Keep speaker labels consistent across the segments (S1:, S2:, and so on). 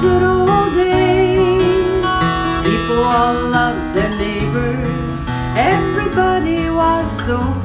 S1: good old days. People all loved their neighbors, everybody was so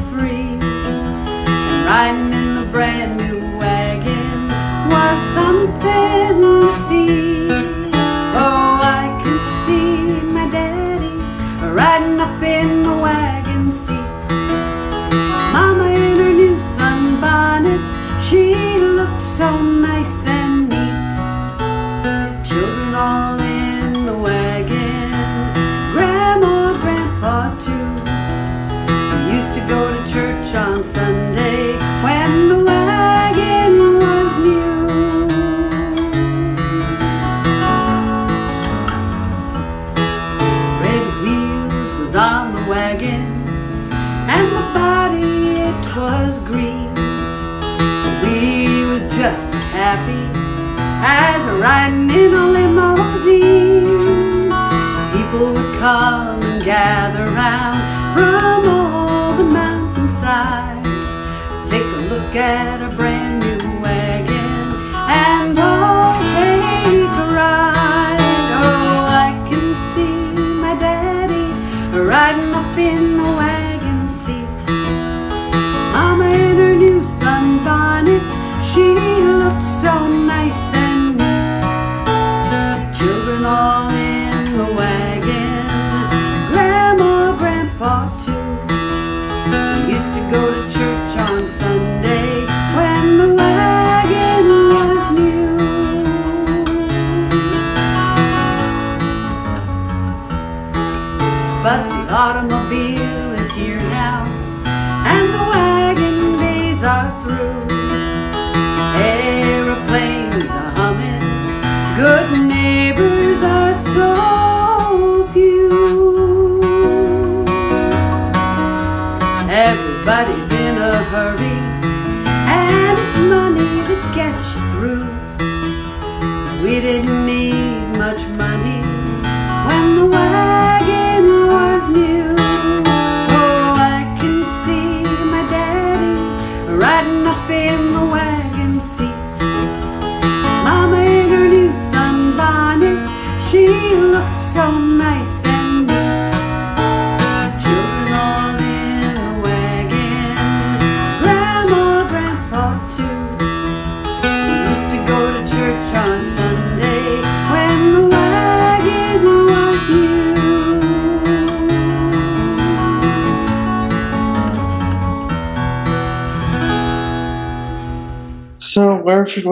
S1: riding in a limousine. People would come and gather round from all the mountainside. Take a look at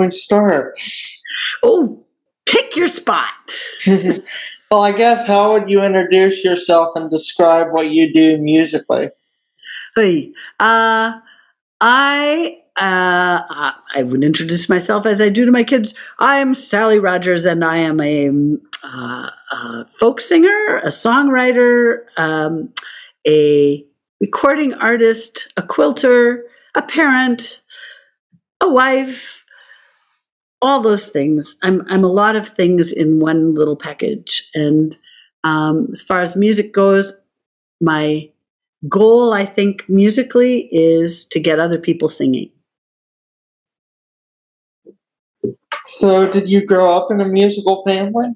S2: where should start?
S1: Oh, pick your spot.
S2: well, I guess how would you introduce yourself and describe what you do musically?
S1: Hey, uh, I uh, I would introduce myself as I do to my kids. I'm Sally Rogers, and I am a, uh, a folk singer, a songwriter, um, a recording artist, a quilter, a parent, a wife, all those things. I'm I'm a lot of things in one little package. And um, as far as music goes, my goal, I think, musically, is to get other people singing.
S2: So, did you grow up in a musical family?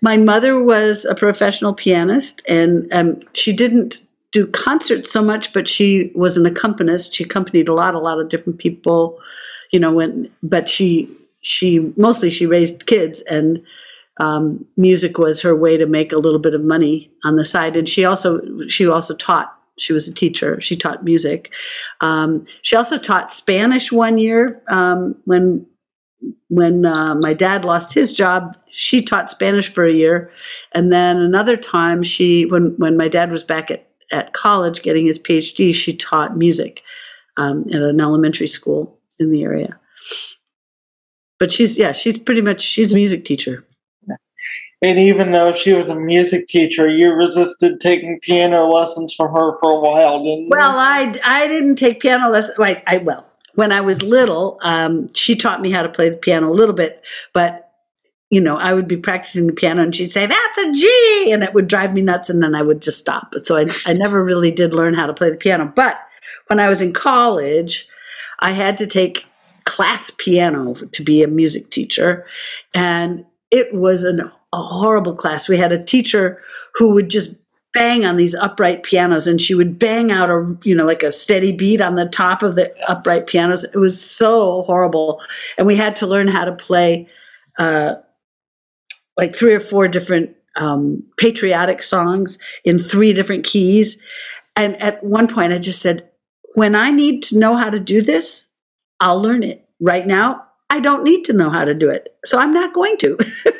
S1: My mother was a professional pianist, and um, she didn't do concerts so much, but she was an accompanist. She accompanied a lot, a lot of different people, you know. When, but she she mostly she raised kids, and um, music was her way to make a little bit of money on the side. And she also she also taught. She was a teacher. She taught music. Um, she also taught Spanish one year um, when when uh, my dad lost his job, she taught Spanish for a year, and then another time she, when when my dad was back at at college getting his PhD, she taught music um, at an elementary school in the area. But she's yeah, she's pretty much she's a music teacher.
S2: And even though she was a music teacher, you resisted taking piano lessons from her for a while, didn't you?
S1: Well, I I didn't take piano lessons. I, I well when I was little, um, she taught me how to play the piano a little bit, but you know, I would be practicing the piano and she'd say, That's a G. And it would drive me nuts. And then I would just stop. So I, I never really did learn how to play the piano. But when I was in college, I had to take class piano to be a music teacher. And it was an, a horrible class. We had a teacher who would just bang on these upright pianos and she would bang out a you know like a steady beat on the top of the upright pianos it was so horrible and we had to learn how to play uh, like three or four different um, patriotic songs in three different keys and at one point i just said when i need to know how to do this i'll learn it right now i don't need to know how to do it so i'm not going to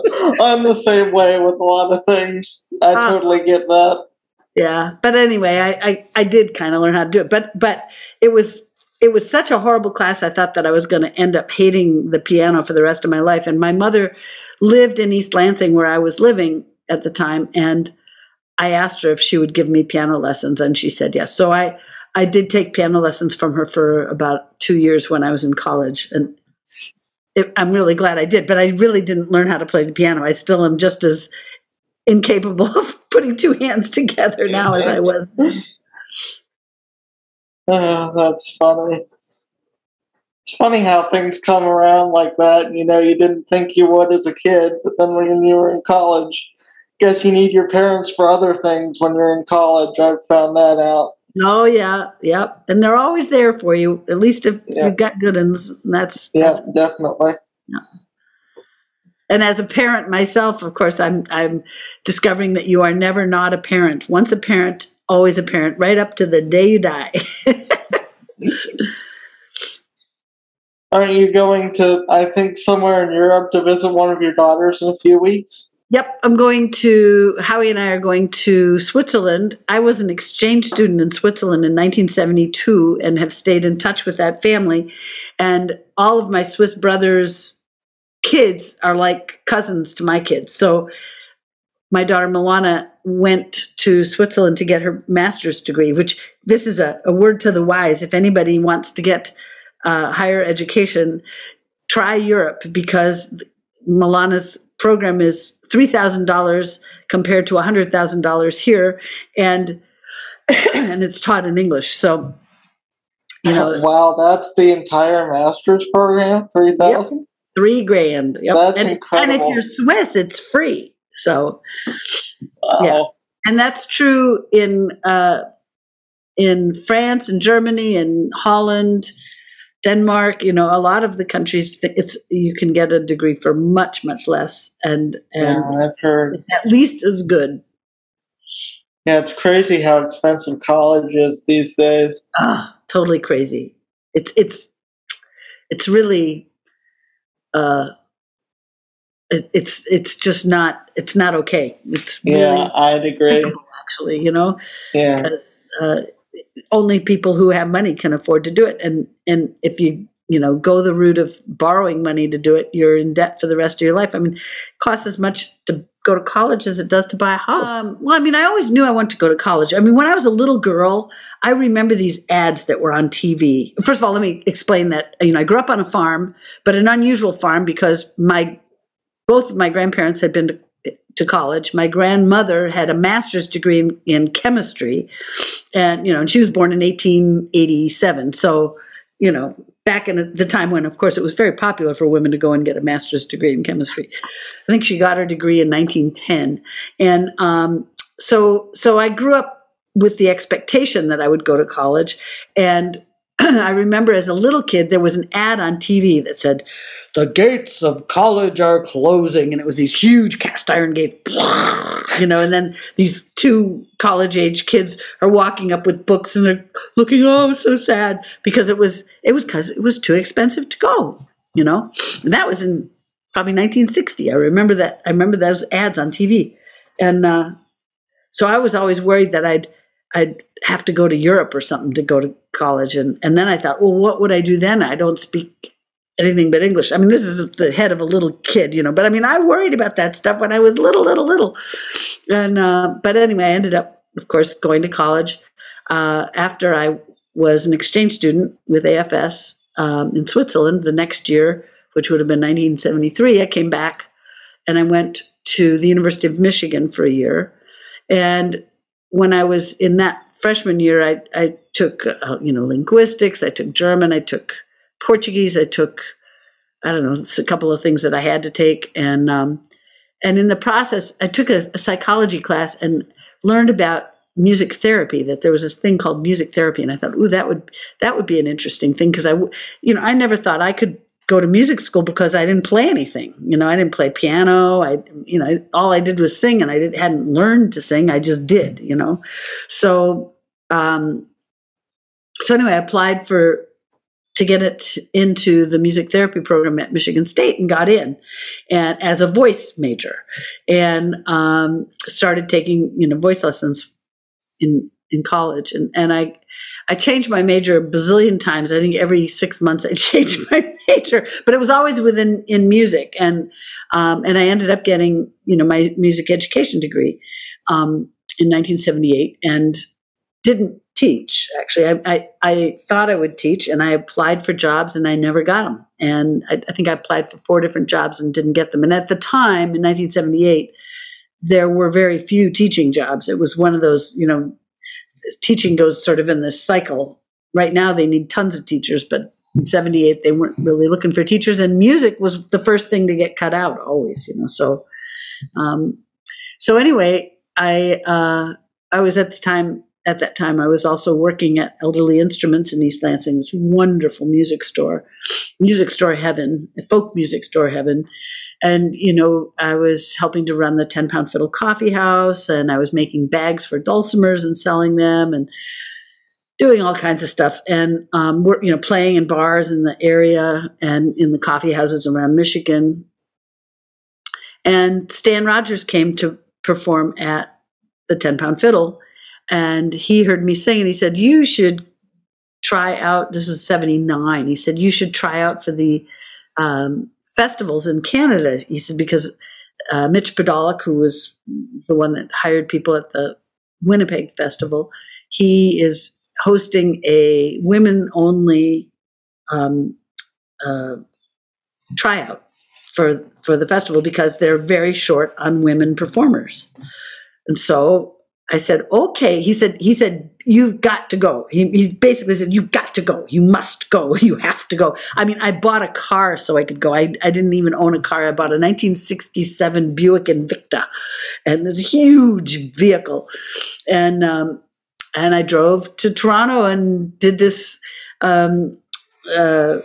S2: I'm the same way with a lot of things. I uh, totally get that.
S1: Yeah, but anyway, I I, I did kind of learn how to do it, but but it was it was such a horrible class. I thought that I was going to end up hating the piano for the rest of my life. And my mother lived in East Lansing, where I was living at the time, and I asked her if she would give me piano lessons, and she said yes. So I I did take piano lessons from her for about two years when I was in college, and it, I'm really glad I did, but I really didn't learn how to play the piano. I still am just as incapable of putting two hands together now as I was.
S2: Oh, that's funny. It's funny how things come around like that. You know, you didn't think you would as a kid, but then when you were in college, guess you need your parents for other things when you're in college. I've found that out.
S1: Oh yeah, yep. And they're always there for you. At least if yep. you've got good ones, that's
S2: yeah, that's, definitely. Yeah.
S1: And as a parent myself, of course, I'm I'm discovering that you are never not a parent. Once a parent, always a parent, right up to the day you die.
S2: Aren't you going to? I think somewhere in Europe to visit one of your daughters in a few weeks.
S1: Yep, I'm going to, Howie and I are going to Switzerland. I was an exchange student in Switzerland in 1972 and have stayed in touch with that family. And all of my Swiss brothers' kids are like cousins to my kids. So my daughter Milana went to Switzerland to get her master's degree, which this is a, a word to the wise. If anybody wants to get uh, higher education, try Europe because Milana's program is $3,000 compared to $100,000 here. And, and it's taught in English. So,
S2: you know. Wow, that's the entire master's program? 3000 yep,
S1: Three grand.
S2: Yep. That's
S1: and,
S2: incredible.
S1: And if you're Swiss, it's free. So, wow. yeah. And that's true in, uh, in France and Germany and Holland Denmark, you know, a lot of the countries, it's you can get a degree for much, much less, and and
S2: yeah, I've heard
S1: at least as good.
S2: Yeah, it's crazy how expensive college is these days.
S1: Ah, totally crazy. It's it's it's really, uh, it, it's it's just not it's not okay. It's really
S2: yeah, I'd agree.
S1: Actually, you know,
S2: yeah.
S1: Uh, only people who have money can afford to do it. And and if you you know go the route of borrowing money to do it, you're in debt for the rest of your life. I mean, it costs as much to go to college as it does to buy a house. Um, well, I mean, I always knew I wanted to go to college. I mean, when I was a little girl, I remember these ads that were on TV. First of all, let me explain that. You know, I grew up on a farm, but an unusual farm because my both of my grandparents had been to to college. My grandmother had a master's degree in, in, chemistry, and you know, and she was born in 1887. So, you know, back in the time when, of course, it was very popular for women to go and get a master's degree in chemistry. I think she got her degree in 1910, and um, so so I grew up with the expectation that I would go to college, and I remember as a little kid, there was an ad on TV that said, The gates of college are closing. And it was these huge cast iron gates, you know, and then these two college age kids are walking up with books and they're looking, oh, so sad because it was, it was because it was too expensive to go, you know, and that was in probably 1960. I remember that. I remember those ads on TV. And, uh, so I was always worried that I'd, I'd have to go to Europe or something to go to college. And, and then I thought, well, what would I do then? I don't speak anything but English. I mean, this is the head of a little kid, you know, but I mean, I worried about that stuff when I was little, little, little. And, uh, but anyway, I ended up, of course, going to college uh, after I was an exchange student with AFS um, in Switzerland the next year, which would have been 1973. I came back and I went to the University of Michigan for a year. And when I was in that freshman year, I, I took, uh, you know, linguistics, I took German, I took Portuguese, I took, I don't know, it's a couple of things that I had to take. And, um, and in the process, I took a, a psychology class and learned about music therapy that there was this thing called music therapy. And i thought ooh that would that would be an interesting thing. Because i you know i never thought i could go to music school because i didn't play anything. You know i didn't play piano. I you know all i did was sing and i didn't, hadn't learned to sing. I just did you know? So um so anyway i applied for to get it into the music therapy program at Michigan State and got in and as a voice major. And um, started taking you know voice lessons in in college. And and I I changed my major a bazillion times. I think every 6 months I changed my major but it was always within in music. And um, and I ended up getting you know my music education degree um, in 1978 and didn't teach. Actually, I, I, I, thought I would teach, and I applied for jobs, and I never got them. And I, I, think I applied for four different jobs and didn't get them. And at the time, in 1978, there were very few teaching jobs. It was one of those, you know, teaching goes sort of in this cycle. Right now, they need tons of teachers, but in 78 they weren't really looking for teachers and music was the first thing to get cut out always you know so um, so anyway i uh, i was at the time at that time, I was also working at Elderly Instruments in East Lansing, this wonderful music store, music store heaven, folk music store heaven. And, you know, I was helping to run the 10 pound fiddle coffee house, and I was making bags for dulcimers and selling them and doing all kinds of stuff. And, um, we're, you know, playing in bars in the area and in the coffee houses around Michigan. And Stan Rogers came to perform at the 10 pound fiddle and he heard me sing and he said, You should try out. This was 79. He said, You should try out for the um, festivals in Canada. He said, Because uh, Mitch Podolak, who was the one that hired people at the Winnipeg Festival, he is hosting a women only um, uh, tryout for for the festival because they're very short on women performers. And so I said, okay. He said, he said, you've got to go. He, he basically said, you've got to go. You must go. You have to go. I mean, I bought a car so I could go. I, I didn't even own a car. I bought a 1967 Buick Invicta and this huge vehicle. And, um, and I drove to Toronto and did this, um, uh,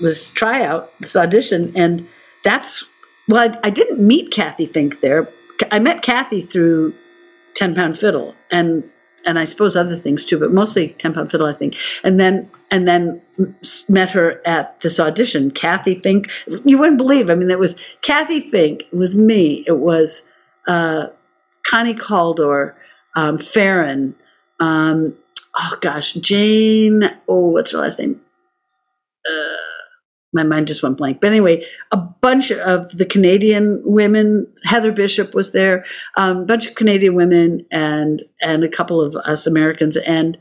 S1: this tryout, this audition. And that's, well, I, I didn't meet Cathy Fink there. I met Cathy through 10 pound fiddle and and I suppose other things too, but mostly 10 pound fiddle, I think. And then, and then met her at this audition, Cathy Fink. You wouldn't believe, I mean, it was Cathy Fink with me. It was, uh, Connie Kaldor, um, Ferron, um, oh gosh, Jane, oh, what's her last name? Uh, my mind just went blank. But anyway, a bunch of the Canadian women, Heather Bishop was there, a um, bunch of Canadian women and and a couple of us Americans, and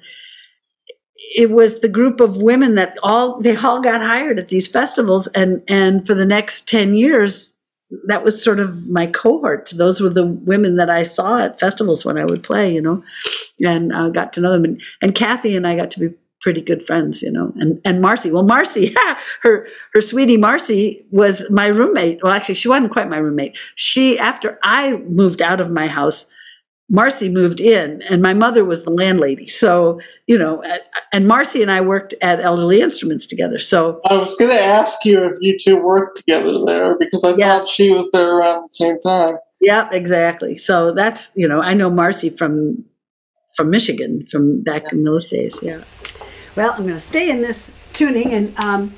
S1: it was the group of women that all they all got hired at these festivals, and and for the next ten years, that was sort of my cohort. Those were the women that I saw at festivals when I would play, you know, and uh, got to know them. And, and Cathy and I got to be pretty good friends, you know. And and Marcy, well, Marcy, her her sweetie Marcy was my roommate. Well, actually, she wasn't quite my roommate. She after I moved out of my house, Marcy moved in, and my mother was the landlady. So you know, and Marcy and I worked at Elderly Instruments together. So
S2: I was going to ask you if you two worked together there because I yeah. thought she was there around the same time.
S1: Yeah, exactly. So that's you know, I know Marcy from from Michigan from back in those days. Yeah.
S3: Well, I'm going to stay in this tuning and um,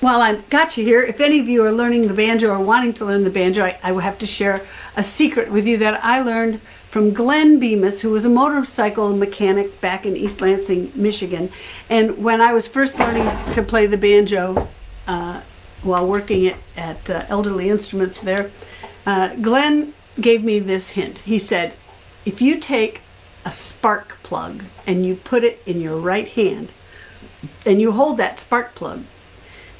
S3: while I've got you here, if any of you are learning the banjo or wanting to learn the banjo, I, I will have to share a secret with you that I learned from Glenn Bemis, who was a motorcycle mechanic back in East Lansing, Michigan. And when I was first learning to play the banjo uh, while working at, at uh, Elderly Instruments there, uh, Glenn gave me this hint. He said, if you take a spark plug and you put it in your right hand, and you hold that spark plug,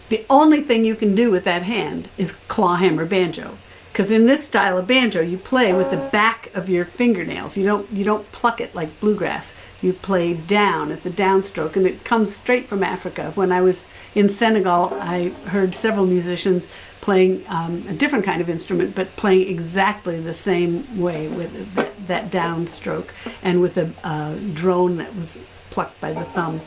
S3: the only thing you can do with that hand is claw hammer banjo. Because in this style of banjo, you play with the back of your fingernails. You don't you don't pluck it like bluegrass.
S1: you play down. It's a downstroke, and it comes straight from Africa. When I was in Senegal, I heard several musicians playing um, a different kind of instrument, but playing exactly the same way with that, that downstroke and with a uh, drone that was plucked by the thumb.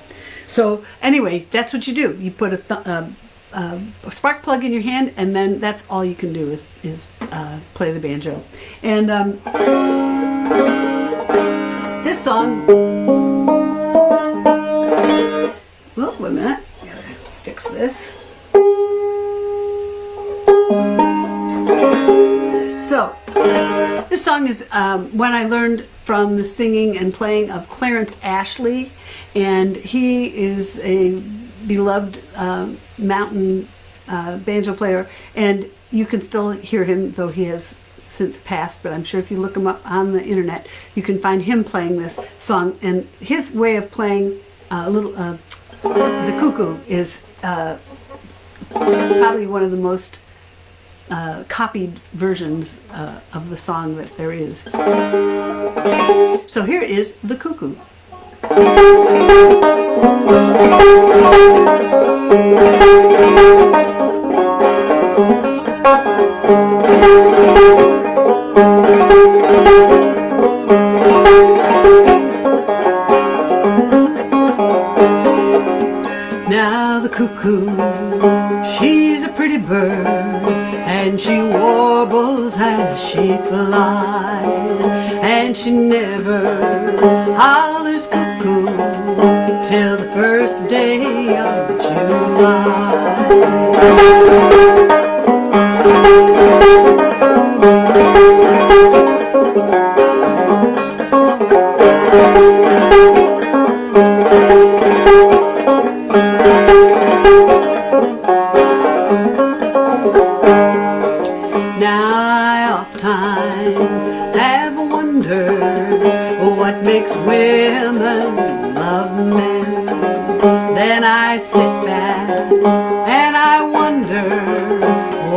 S1: So anyway, that's what you do. You put a, uh, uh, a spark plug in your hand, and then that's all you can do is, is uh, play the banjo. And um, this song. Well, wait a minute. Gotta fix this. This song is um, I learned from the singing and playing of Clarence Ashley, and he is a beloved um, mountain uh, banjo player, and you can still hear him, though he has since passed. But I'm sure if you look him up on the internet, you can find him playing this song. And his way of playing uh, a little uh, the cuckoo is uh, probably one of the most uh, copied versions uh, of the song that there is. So here is the cuckoo. Now as she flies, and she never hollers cuckoo till the first day of Now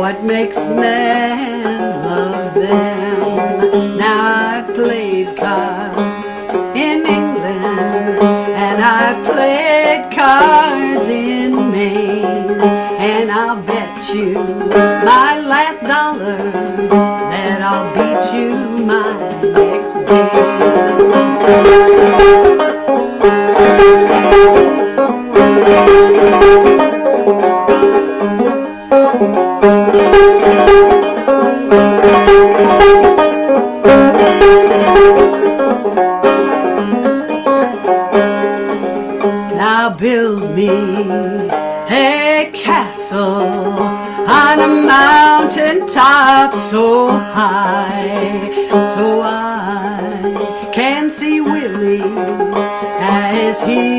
S1: what makes men love them. Now I've played cards in England and I've played cards in Maine, and I'll bet you my last dollar that I'll beat you my next Now build me a castle on a mountain top so high, so I can see Willie as he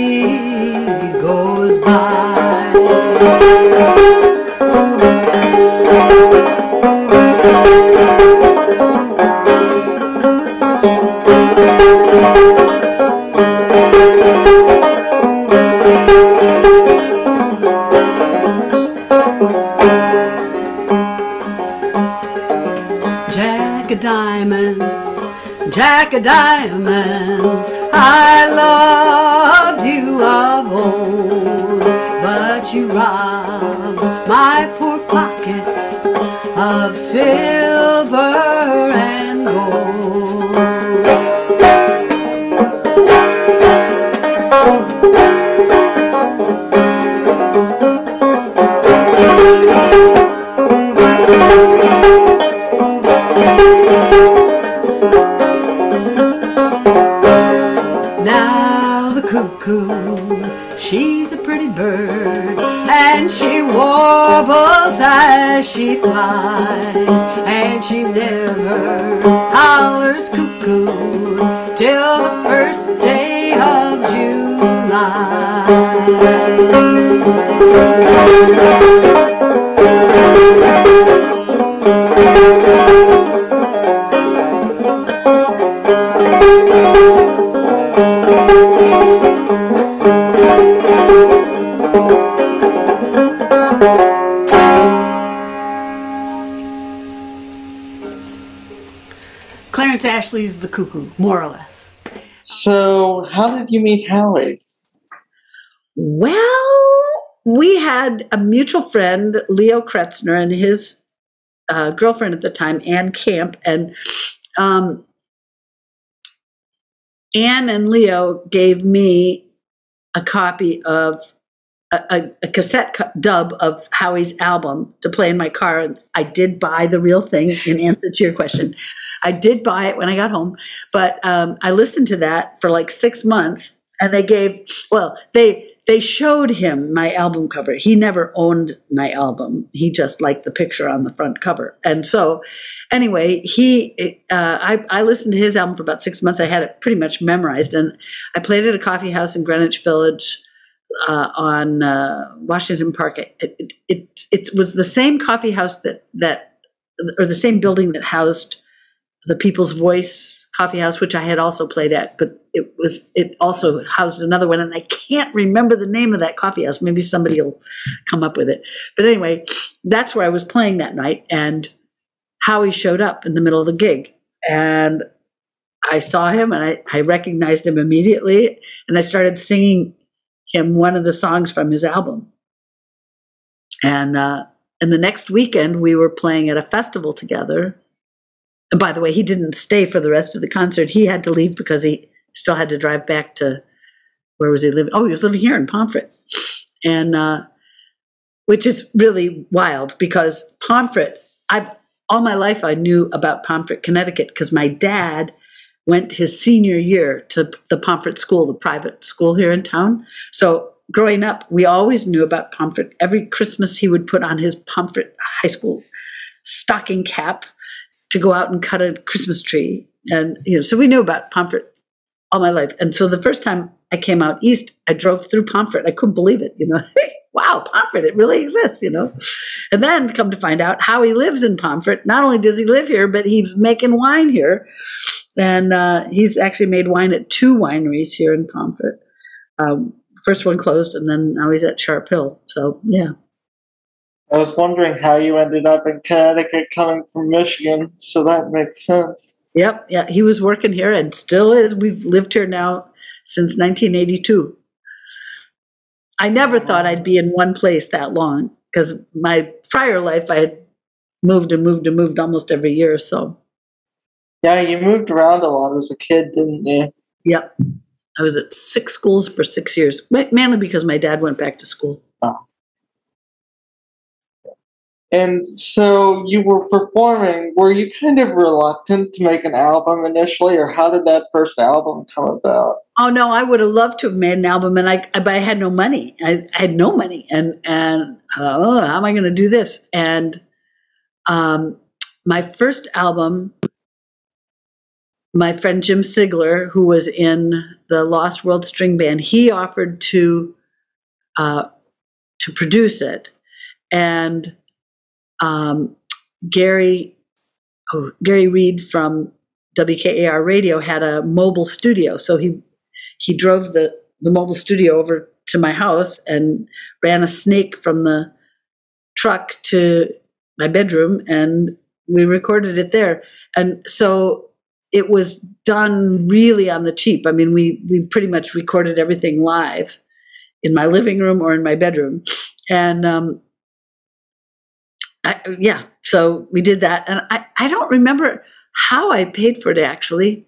S1: Jack she's more or less.
S2: so how did you meet Howie?
S1: Well, we had a mutual friend, Leo Kretzner, and his uh, girlfriend at the time, Ann Camp, and um, Ann and Leo gave me a copy of a, a, a cassette cu- dub of Howie's album to play in my car. I did buy the real thing in answer to your question. I did buy it when I got home, but um, I listened to that for like six months, and they gave well they they showed him my album cover. He never owned my album. He just liked the picture on the front cover. And so, anyway, he, uh, I, I listened to his album for about six months. I had it pretty much memorized, and I played at a coffee house in Greenwich Village uh, on uh, Washington Park. It, it, it, it was the same coffee house that that, or the same building that housed the People's Voice Coffee House, which I had also played at, but it was it also housed another one, and I can't remember the name of that coffee house. Maybe somebody will come up with it. But anyway, that's where I was playing that night, and Howie showed up in the middle of the gig, and I saw him, and I, I recognized him immediately, and I started singing him one of the songs from his album, and uh, and the next weekend we were playing at a festival together by the way, he didn't stay for the rest of the concert. He had to leave because he still had to drive back to where was he living? Oh, he was living here in Pomfret, and uh, which is really wild because Pomfret. I've all my life I knew about Pomfret, Connecticut, because my dad went his senior year to the Pomfret School, the private school here in town. So growing up, we always knew about Pomfret. Every Christmas, he would put on his Pomfret High School stocking cap to go out and cut a Christmas tree. And, you know, so we knew about Pomfret all my life. And so the first time I came out east, I drove through Pomfret. I couldn't believe it, you know. wow, Pomfret, it really exists, you know. And then come to find out Howie lives in Pomfret. Not only does he live here, but he's making wine here. And uh, he's actually made wine at two wineries here in Pomfret. Um, first one closed, and then now he's at Sharpe Hill. So, yeah.
S2: I was wondering how you ended up in Connecticut coming from Michigan, so that makes sense.
S1: Yep, yeah, he was working here and still is. We've lived here now since 1982. I never thought I'd be in one place that long because my prior life I had moved and moved and moved almost every year. So,
S2: yeah, you moved around a lot as a kid, didn't you?
S1: Yep, I was at six schools for six years, mainly because my dad went back to school.
S2: Oh. And so you were performing. Were you kind of reluctant to make an album initially, or how did that first album come about?
S1: Oh no, I would have loved to have made an album, and I but I had no money. I, I had no money, and and oh, how am I going to do this? And um, my first album, my friend Jim Sigler, who was in the Lost World String Band, he offered to uh, to produce it, and um, Gary, oh, Gary Reed from WKAR Radio had a mobile studio, so he he drove the the mobile studio over to my house and ran a snake from the truck to my bedroom, and we recorded it there. And so it was done really on the cheap. I mean, we we pretty much recorded everything live in my living room or in my bedroom, and um, I, yeah, so we did that. And I, I don't remember how I paid for it actually.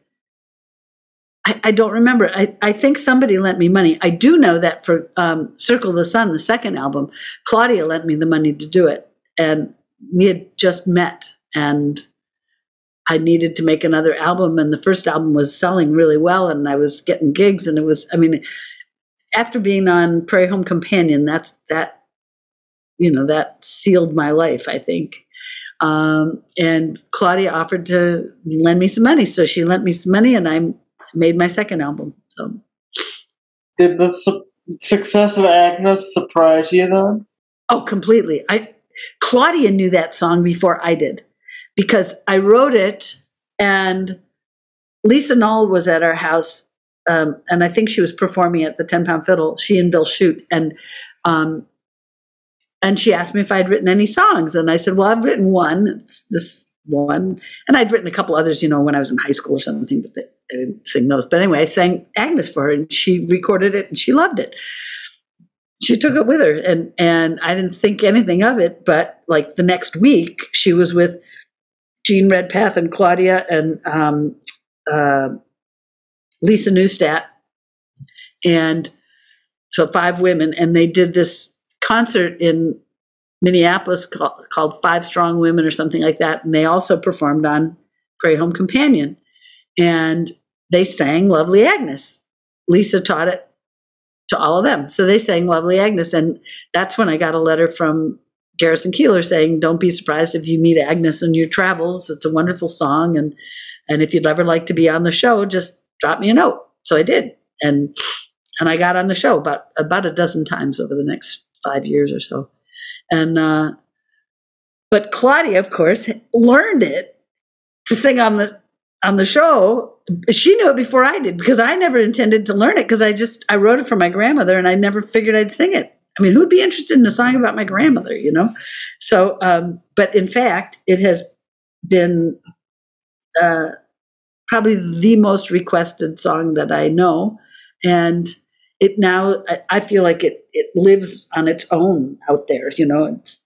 S1: I, I don't remember. I, I think somebody lent me money. I do know that for um, Circle the Sun, the second album, Claudia lent me the money to do it. And we had just met and I needed to make another album. And the first album was selling really well and I was getting gigs. And it was, I mean, after being on Prairie Home Companion, that's, that you know, that sealed my life, I think. Um, and Claudia offered to lend me some money. So she lent me some money and I made my second album. So,
S2: did the su- success of Agnes surprise you then?
S1: Oh, completely. I Claudia knew that song before I did because I wrote it and Lisa Null was at our house. Um, and I think she was performing at the 10 pound fiddle, she and Bill Shute. And um, and she asked me if I'd written any songs, and I said, "Well, I've written one. It's this one, and I'd written a couple others, you know, when I was in high school or something, but I didn't sing those. But anyway, I sang Agnes for her, and she recorded it, and she loved it. She took it with her, and and I didn't think anything of it. But like the next week, she was with Jean Redpath and Claudia and um, uh, Lisa Neustadt, and so five women, and they did this concert in Minneapolis called, called Five Strong Women or something like that, and they also performed on Prairie Home Companion, and they sang Lovely Agnes. Lisa taught it to all of them, so they sang Lovely Agnes, and that's when I got a letter from Garrison Keillor saying, "Don't be surprised if you meet Agnes in your travels. It's a wonderful song, and and if you'd ever like to be on the show, just drop me a note." So I did, and and I got on the show about about a dozen times over the next five years or so, and uh, but Claudia, of course, learned it to sing on the on the show. She knew it before I did because I never intended to learn it because I just I wrote it for my grandmother and I never figured I'd sing it. I mean, who'd be interested in a song about my grandmother, you know? So, um, but in fact, it has been uh, probably the most requested song that I know, and it now I, I feel like it it lives on its own out there. You know, it's,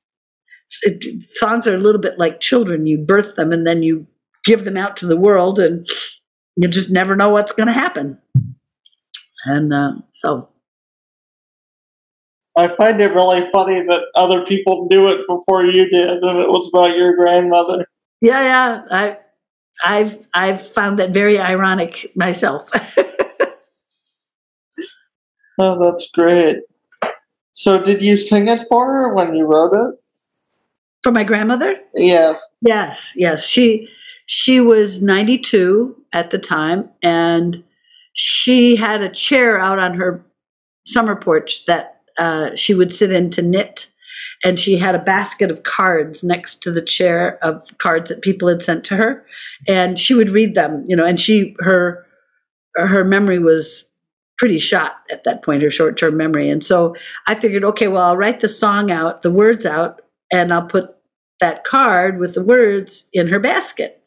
S1: it, songs are a little bit like children. You birth them and then you give them out to the world, and you just never know what's going to happen. And uh, so
S2: I find it really funny that other people knew it before you did, and it was about your grandmother.
S1: Yeah, yeah. I, I've I've found that very ironic myself.
S2: oh, that's great. So, did you sing it for her when you wrote it?
S1: For my grandmother?
S2: Yes.
S1: Yes, yes. She she was 92 at the time and she had a chair out on her summer porch that uh, she would sit in to knit. And she had a basket of cards next to the chair of cards that people had sent to her, and she would read them. You know, and she her her memory was pretty shot at that point, her short term memory. And so I figured, okay, well, I'll write the song out, the words out, and I'll put that card with the words in her basket.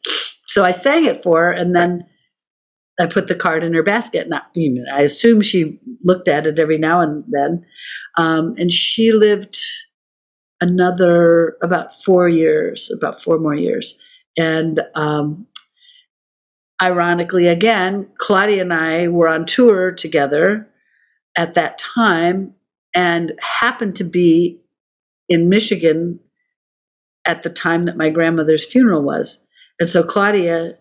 S1: So I sang it for her, and then I put the card in her basket. Now, I assume she looked at it every now and then. Um, and she lived another about four years, about four more years. And um, ironically, again, Claudia and I were on tour together at that time and happened to be in Michigan at the time that my grandmother's funeral was. And so Claudia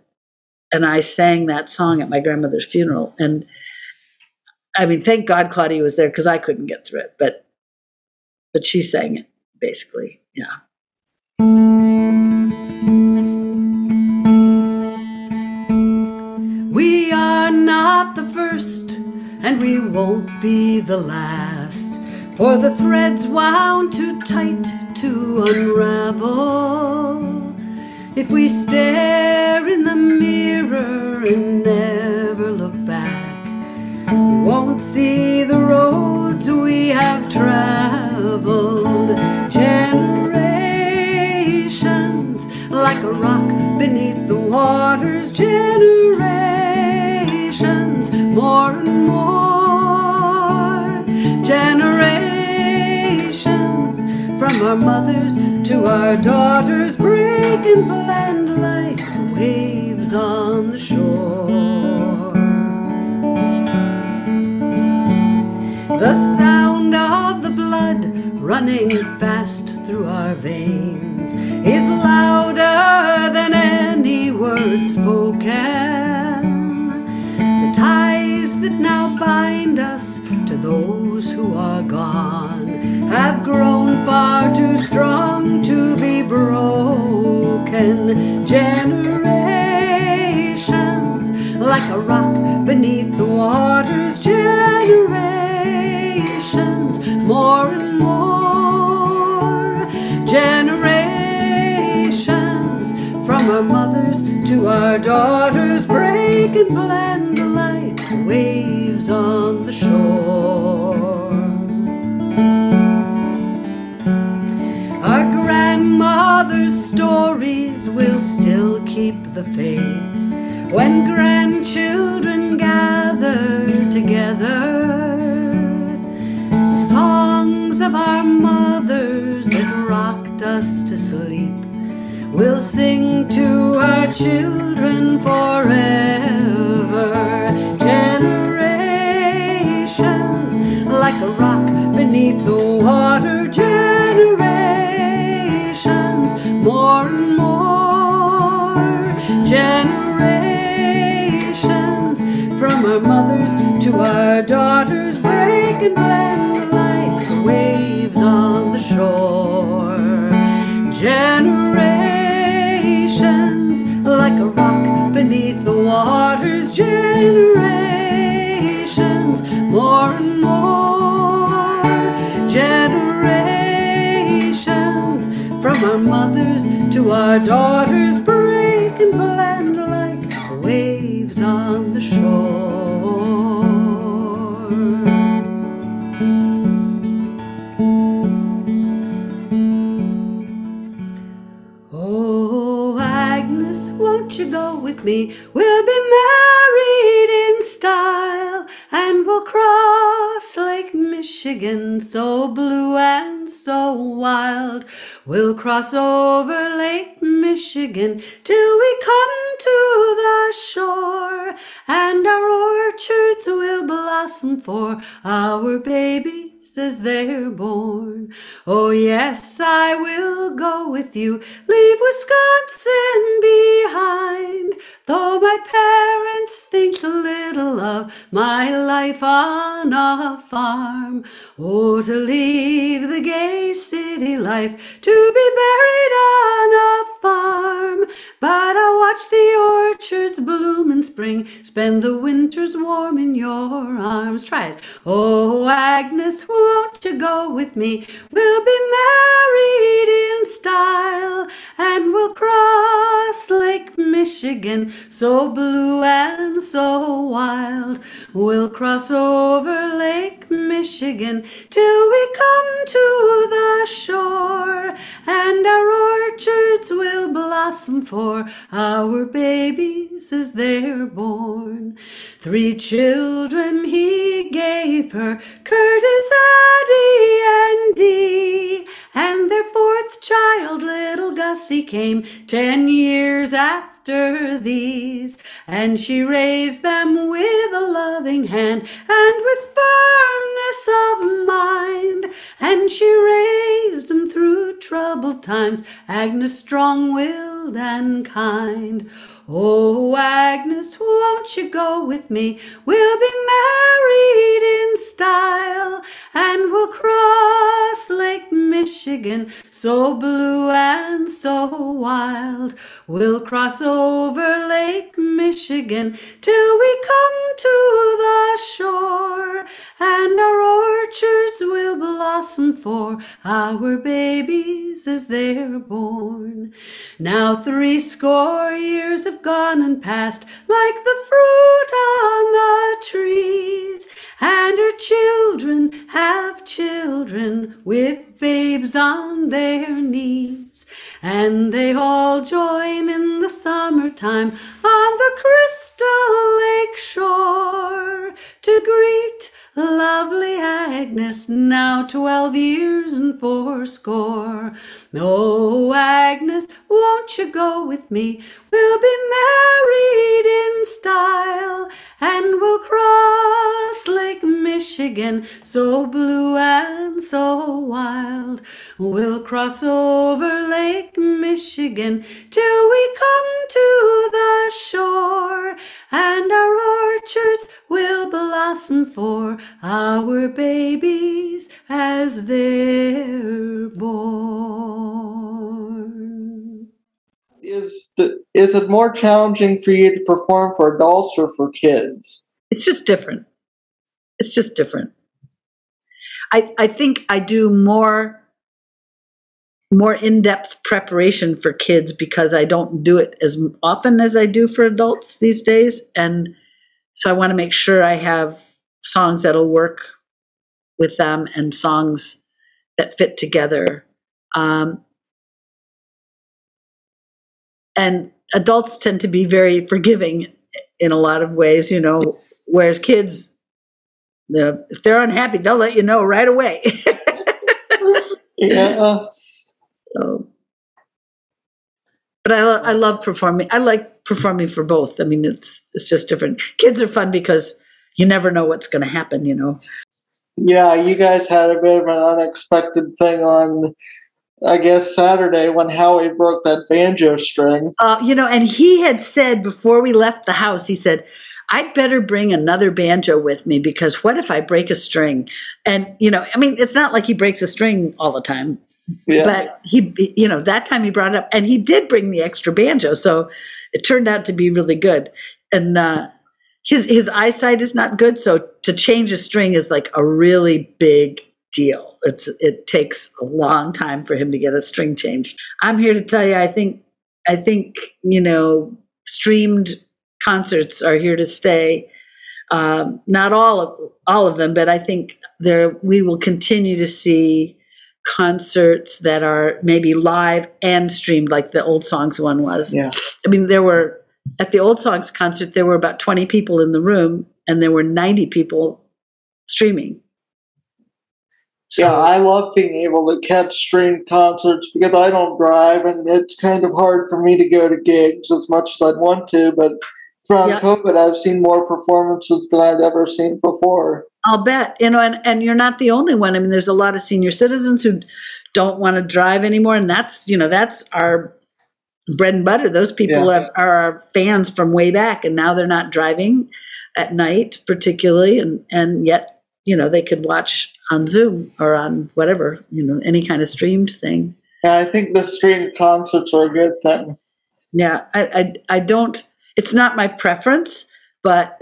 S1: and I sang that song at my grandmother's funeral. And I mean, thank God Claudia was there because I couldn't get through it, but but she sang it basically. Yeah.
S4: Not the first, and we won't be the last. For the threads wound too tight to unravel. If we stare in the mirror and never look back, we won't see the roads we have traveled. Generations, like a rock beneath the waters, generations, more and more. Generations, from our mothers to our daughters, break and blend like the waves on the shore. The sound of the blood running fast through our veins is louder than any word spoken. Those who are gone have grown far too strong to be broken. Generations, like a rock beneath the waters, generations, more and more. Generations, from our mothers to our daughters, break and blend the on the shore. Our
S1: grandmother's stories will still keep the faith when grandchildren gather together. The songs of our mothers that rocked us to sleep will sing to our children forever. Beneath the water. Generations more and more. Generations from our mothers to our daughters break and blend like waves on the shore. Generations like a rock beneath the waters. Generations more and more. Our daughters break and blend like waves on the shore. Oh, Agnes, won't you go with me? We'll be married in style and we'll cross Lake Michigan, so blue and so wild. We'll cross over Lake Michigan till we come to the shore and our orchards will blossom for our as they're born. Oh, yes, I will go with you, leave Wisconsin behind. Though my parents think little of my life on a farm. Oh, to leave the gay city life to be buried on a farm. But I'll watch the orchards bloom in spring, spend the winters warm in your arms. Try it. Oh, Agnes, won't you go with me? We'll be married in style and we'll cross Lake Michigan, so blue and so wild. We'll cross over Lake Michigan till we come to the shore and our orchards will blossom for our babies as they're born. Three children he gave her, Curtis, Addie, and Dee. And their fourth child, little Gussie, came ten years after these. And she raised them with a loving hand and with firmness of mind. And she raised them through troubled times, Agnes strong-willed and kind. Oh, Agnes, won't you go with me? We'll be married in style and we'll cross Lake Michigan, so blue and so wild. We'll cross over Lake Michigan till we come to the shore and our orchards will blossom for our babies as they're born. Now three score years have gone and passed like the fruit on the trees, and her children have children with babes on their knees, and they all join in the summertime on the crystal lake shore to greet lovely Agnes, now twelve years and fourscore. Oh, Agnes, won't you go with me? We'll be married in style, and we'll cross Lake Michigan, so blue and so wild. We'll cross over Lake Michigan till we come to the shore, and our orchards will blossom for our babies as they're born.
S2: Is the is it more challenging for you to perform for adults or for kids?
S5: It's just different. It's just different. I I think I do more more in-depth preparation for kids because I don't do it as often as I do for adults these days and so I want to make sure I have songs that'll work with them and songs that fit together. Um,
S1: and adults tend to be very forgiving in a lot of ways, you know, whereas kids, you know, if they're unhappy, they'll let you know right away.
S2: Yeah.
S1: so, but I, I love performing. I like performing for both. I mean, it's it's just different. Kids are fun because you never know what's going to happen. You know.
S2: Yeah, you guys had a bit of an unexpected thing on, I guess, Saturday when Howie broke that banjo string.
S1: Uh, you know, and he had said before we left the house, he said, I'd better bring another banjo with me because what if I break a string? And, you know, I mean, it's not like he breaks a string all the time,
S2: Yeah.
S1: but he, you know, that time he brought it up and he did bring the extra banjo. So it turned out to be really good. And, uh, his, his eyesight is not good. So to change a string is like a really big deal. It's, it takes a long time for him to get a string changed. I'm here to tell you, I think, I think, you know, streamed concerts are here to stay. Um, not all of all of them, but I think there we will continue to see concerts that are maybe live and streamed, like the old songs one was.
S2: yeah.
S1: I mean, there were at the old songs concert there were about twenty people in the room, and there were ninety people streaming. So-
S2: Yeah, I love being able to catch stream concerts because I don't drive and it's kind of hard for me to go to gigs as much as I'd want to. But throughout
S1: Yeah.
S2: COVID, I've seen more performances than I've ever seen before.
S1: I'll bet. You know, and, and you're not the only one. I mean, there's a lot of senior citizens who don't want to drive anymore. And that's, you know, that's our bread and butter. Those people
S2: Yeah.
S1: are our fans from way back. And now they're not driving at night, particularly. And, and yet, you know, they could watch on Zoom or on whatever, you know, any kind of streamed thing.
S2: And I think the stream concerts are a good thing.
S1: Yeah. I, I, I don't, it's not my preference, but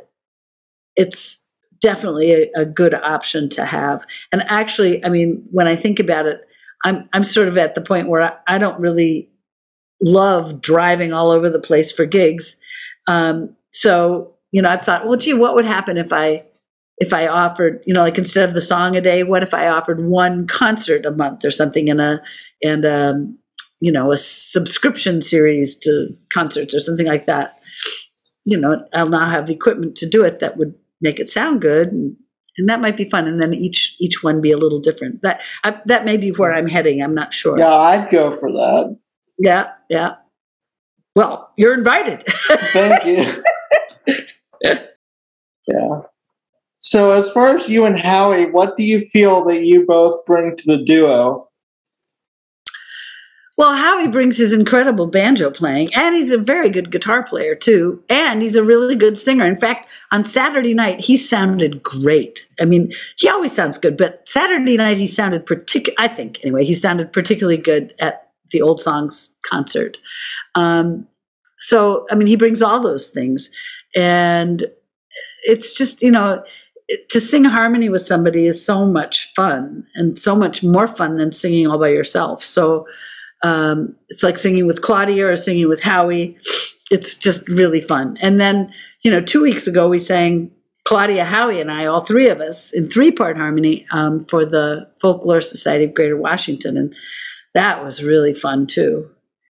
S1: it's definitely a, a good option to have. And actually, I mean, when I think about it, I'm I'm sort of at the point where I, I don't really love driving all over the place for gigs. Um, so you know, I've thought, well, gee, what would happen if I if I offered, you know, like instead of the song a day, what if I offered one concert a month or something in a and um, you know a subscription series to concerts or something like that. You know, I'll now have the equipment to do it that would make it sound good and, and that might be fun and then each each one be a little different that I, that may be where i'm heading i'm not sure
S2: Yeah, I'd go for that.
S1: yeah yeah well you're invited
S2: Thank you. yeah. So, as far as you and Howie, what do you feel that you both bring to the duo?
S1: well howie brings his incredible banjo playing and he's a very good guitar player too and he's a really good singer in fact on saturday night he sounded great i mean he always sounds good but saturday night he sounded particular i think anyway he sounded particularly good at the old songs concert. Um, so i mean he brings all those things. And it's just you know to sing harmony with somebody is so much fun and so much more fun than singing all by yourself. So um, it's like singing with claudia or singing with howie. It's just really fun. And then you know two weeks ago we sang claudia howie and i all three of us in three part harmony um, for the folklore society of greater washington. And that was really fun too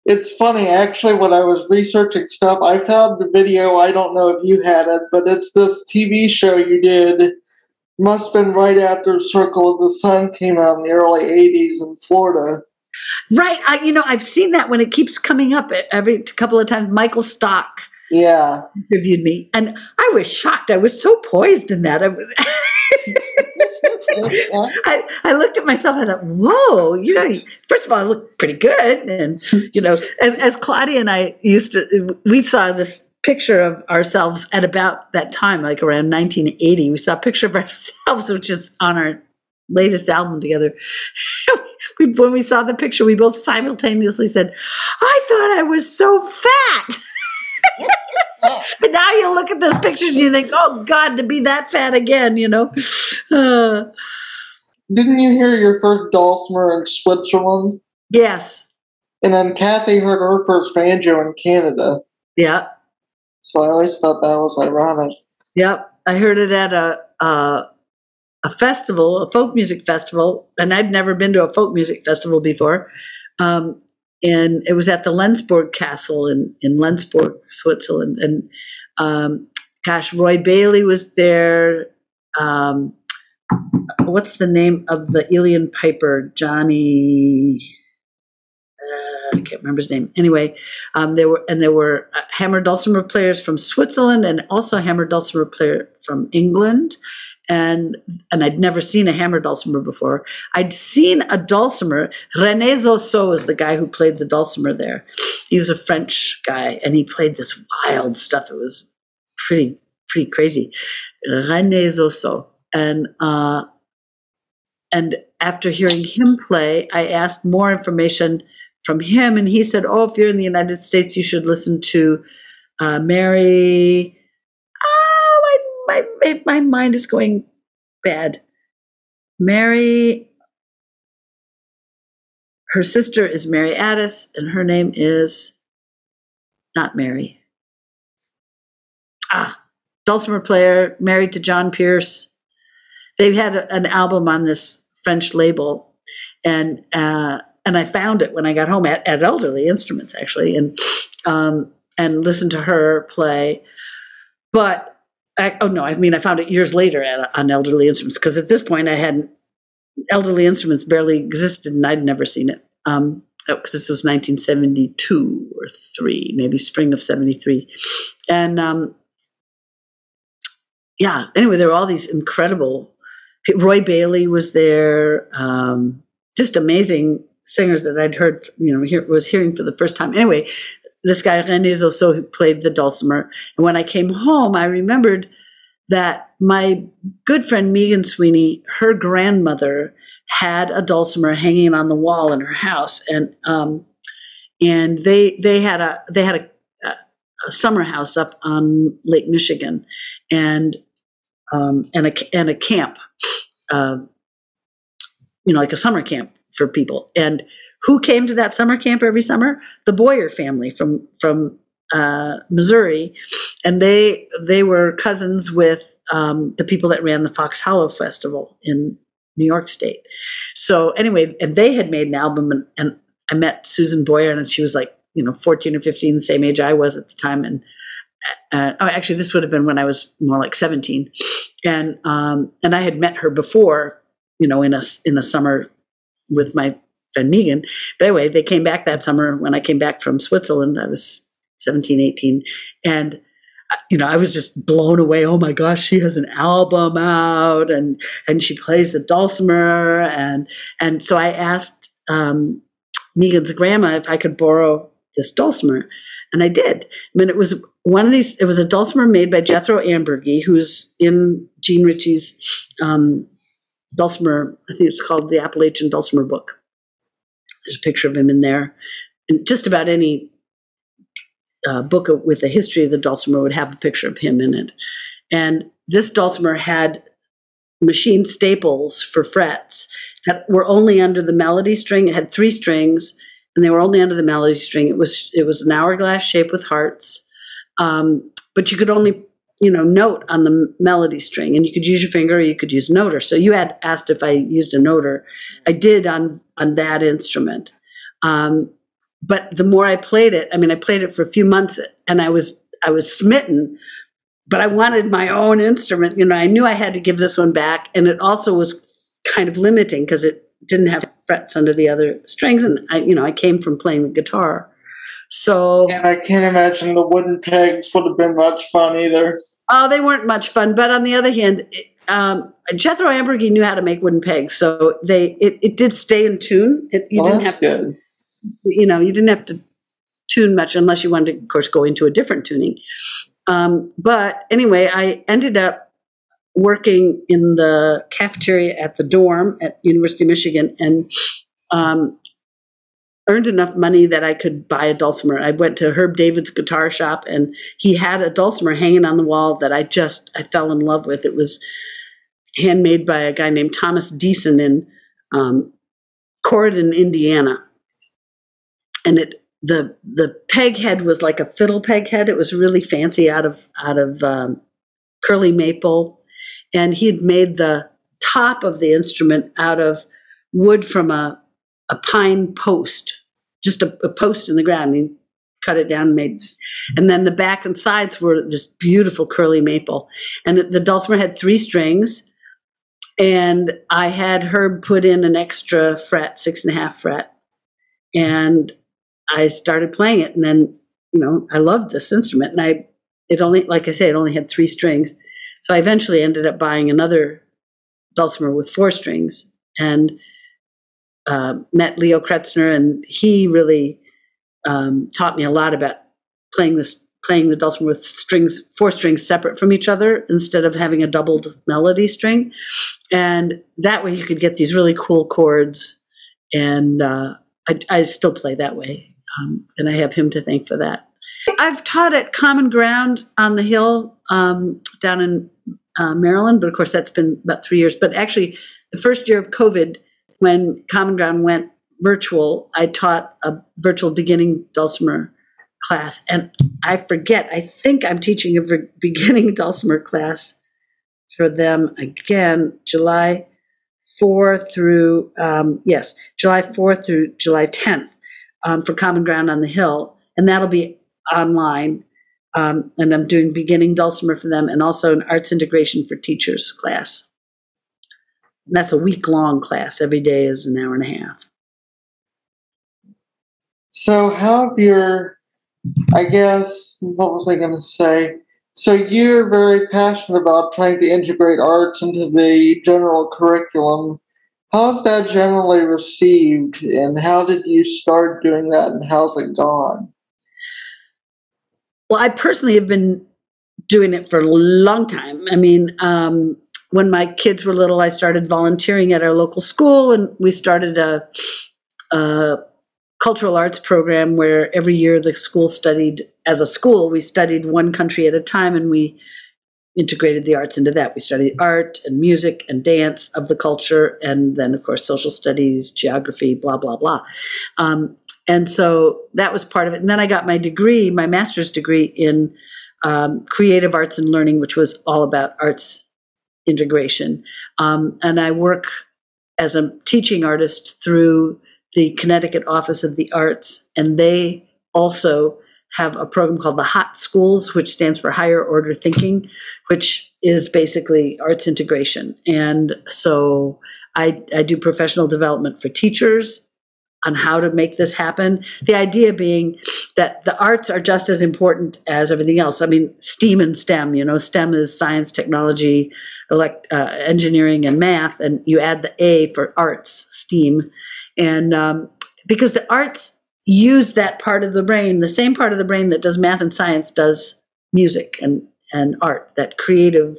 S2: It's funny, actually, when I was researching stuff, I found the video. I don't know if you had it, but it's this TV show you did. Must have been right after Circle of the Sun came out in the early 80s in Florida.
S1: Right. I, you know, I've seen that when it keeps coming up every couple of times. Michael Stock
S2: Yeah.
S1: interviewed me, and I was shocked. I was so poised in that. I, was- I, I looked at myself and I thought, whoa, you know, first of all, I look pretty good. And, you know, as, as Claudia and I used to, we saw this picture of ourselves at about that time, like around 1980. We saw a picture of ourselves, which is on our latest album together. we, when we saw the picture, we both simultaneously said, I thought I was so fat. but now you look at those pictures and you think, oh God, to be that fat again, you know? Uh,
S2: Didn't you hear your first dulcimer in Switzerland?
S1: yes.
S2: And then Cathy heard her first banjo in Canada.
S1: Yeah.
S2: So I always thought that was ironic.
S1: Yep. I heard it at a, a a festival, a folk music festival, and I'd never been to a folk music festival before. Um, and it was at the Lenzburg Castle in in Lenzburg, Switzerland, and um, gosh, Roy Bailey was there. Um, what's the name of the Uilleann Piper? Johnny. Uh, I can't remember his name. Anyway, um, there were and there were uh, hammer dulcimer players from Switzerland and also hammer dulcimer player from England, and and I'd never seen a hammer dulcimer before. I'd seen a dulcimer. René Zosso is the guy who played the dulcimer there. He was a French guy, and he played this wild stuff. It was pretty pretty crazy. René Zosso, and uh, and after hearing him play, I asked more information from him, and he said, "Oh, if you're in the United States, you should listen to uh, Mary." My, my, my mind is going bad. Mary, her sister is Mary Addis, and her name is not Mary. Ah, dulcimer player, married to John Pearse. They've had a, an album on this French label, and uh, and I found it when I got home at, at Elderly Instruments actually, and um, and listened to her play. But I, oh no, I mean I found it years later at, on Elderly Instruments because at this point I hadn't Elderly Instruments barely existed and I'd never seen it. Um, because oh, this was 1972 or three, maybe spring of 73. And um, yeah, anyway, there were all these incredible. Roy Bailey was there, um, just amazing singers that I'd heard, you know, hear, was hearing for the first time. Anyway, this guy René who played the dulcimer. And when I came home, I remembered that my good friend Megan Sweeney, her grandmother had a dulcimer hanging on the wall in her house, and um, and they they had a they had a, a summer house up on Lake Michigan, and um, and a and a camp, uh, you know, like a summer camp for people. And who came to that summer camp every summer? The Boyer family from from uh, Missouri, and they they were cousins with um, the people that ran the Fox Hollow Festival in New York State. So anyway, and they had made an album, and, and I met Susan Boyer, and she was like you know 14 or 15, the same age I was at the time, and uh, oh, actually, this would have been when I was more like 17, and um, and I had met her before, you know, in a in a summer with my friend Megan. But anyway, they came back that summer when I came back from Switzerland. I was 17, 18. And, uh, you know, I was just blown away. Oh my gosh, she has an album out and, and she plays the dulcimer. And, and so I asked um, Megan's grandma if I could borrow this dulcimer. And I did. I mean, it was one of these, it was a dulcimer made by Jethro Amburgey, who's in Jean Ritchie's um, dulcimer, I think it's called the Appalachian Dulcimer Book. There's a picture of him in there. And just about any uh, book with a history of the dulcimer would have a picture of him in it. And this dulcimer had machine staples for frets that were only under the melody string. It had three strings, and they were only under the melody string. It was it was an hourglass shape with hearts, um, but you could only you know note on the melody string, and you could use your finger or you could use noter. So you had asked if I used a noter. I did on on that instrument. Um, but the more I played it, I mean, I played it for a few months, and I was I was smitten. But I wanted my own instrument. You know, I knew I had to give this one back, and it also was kind of limiting because it didn't have frets under the other strings, and I, you know, I came from playing the guitar. So
S2: and I can't imagine the wooden pegs would have been much fun either.
S1: Oh, they weren't much fun. But on the other hand, um, Jethro Amburgey knew how to make wooden pegs, so they it, it did stay in tune. It, you
S2: well,
S1: didn't have
S2: good.
S1: to, you know, you didn't have to tune much unless you wanted to, of course, go into a different tuning. Um, but anyway, I ended up working in the cafeteria at the dorm at University of Michigan, and um, earned enough money that I could buy a dulcimer. I went to Herb David's guitar shop and he had a dulcimer hanging on the wall that I just I fell in love with. It was handmade by a guy named Thomas Deason in um, Corydon, Indiana. And it the the peg head was like a fiddle peg head. It was really fancy out of out of um, curly maple, and he had made the top of the instrument out of wood from a a pine post. Just a, a post in the ground. And cut it down and made, and then the back and sides were this beautiful curly maple. And the, the dulcimer had three strings, and I had Herb put in an extra fret, six and a half fret, and I started playing it. And then, you know, I loved this instrument, and I, it only, like I say, it only had three strings. So I eventually ended up buying another dulcimer with four strings, and uh, met Leo Kretzner, and he really um, taught me a lot about playing this playing the dulcimer with strings four strings separate from each other instead of having a doubled melody string. And that way you could get these really cool chords. And uh, I, I, still play that way um, and i have him to thank for that. I've taught at common ground on the hill um, down in uh, maryland but of course that's been about three years. But actually the first year of covid when common ground went virtual, I taught a virtual beginning dulcimer class. And I forget, I think I'm teaching a beginning dulcimer class for them again, July 4 through, um, yes, July 4th through July 10th um, for Common Ground on the Hill. And that'll be online. Um, and I'm doing beginning dulcimer for them and also an arts integration for teachers class. And that's a week long class. Every day is an hour and a half.
S2: So, how have your, I guess, what was I going to say? So, you're very passionate about trying to integrate arts into the general curriculum. How's that generally received, and how did you start doing that, and how's it gone?
S1: Well, I personally have been doing it for a long time. I mean, um, when my kids were little, I started volunteering at our local school, and we started a, a cultural arts program where every year the school studied, as a school, we studied one country at a time and we integrated the arts into that. We studied art and music and dance of the culture, and then, of course, social studies, geography, blah, blah, blah. Um, and so that was part of it. And then I got my degree, my master's degree in um, creative arts and learning, which was all about arts integration. Um, and I work as a teaching artist through the Connecticut Office of the Arts, and they also have a program called the HOT Schools, which stands for Higher Order Thinking, which is basically arts integration. And so I, I do professional development for teachers on how to make this happen. The idea being that the arts are just as important as everything else. I mean, STEAM and STEM, you know, STEM is science, technology, elect, uh, engineering, and math, and you add the A for arts, STEAM. And um, because the arts use that part of the brain, the same part of the brain that does math and science does music and, and art, that creative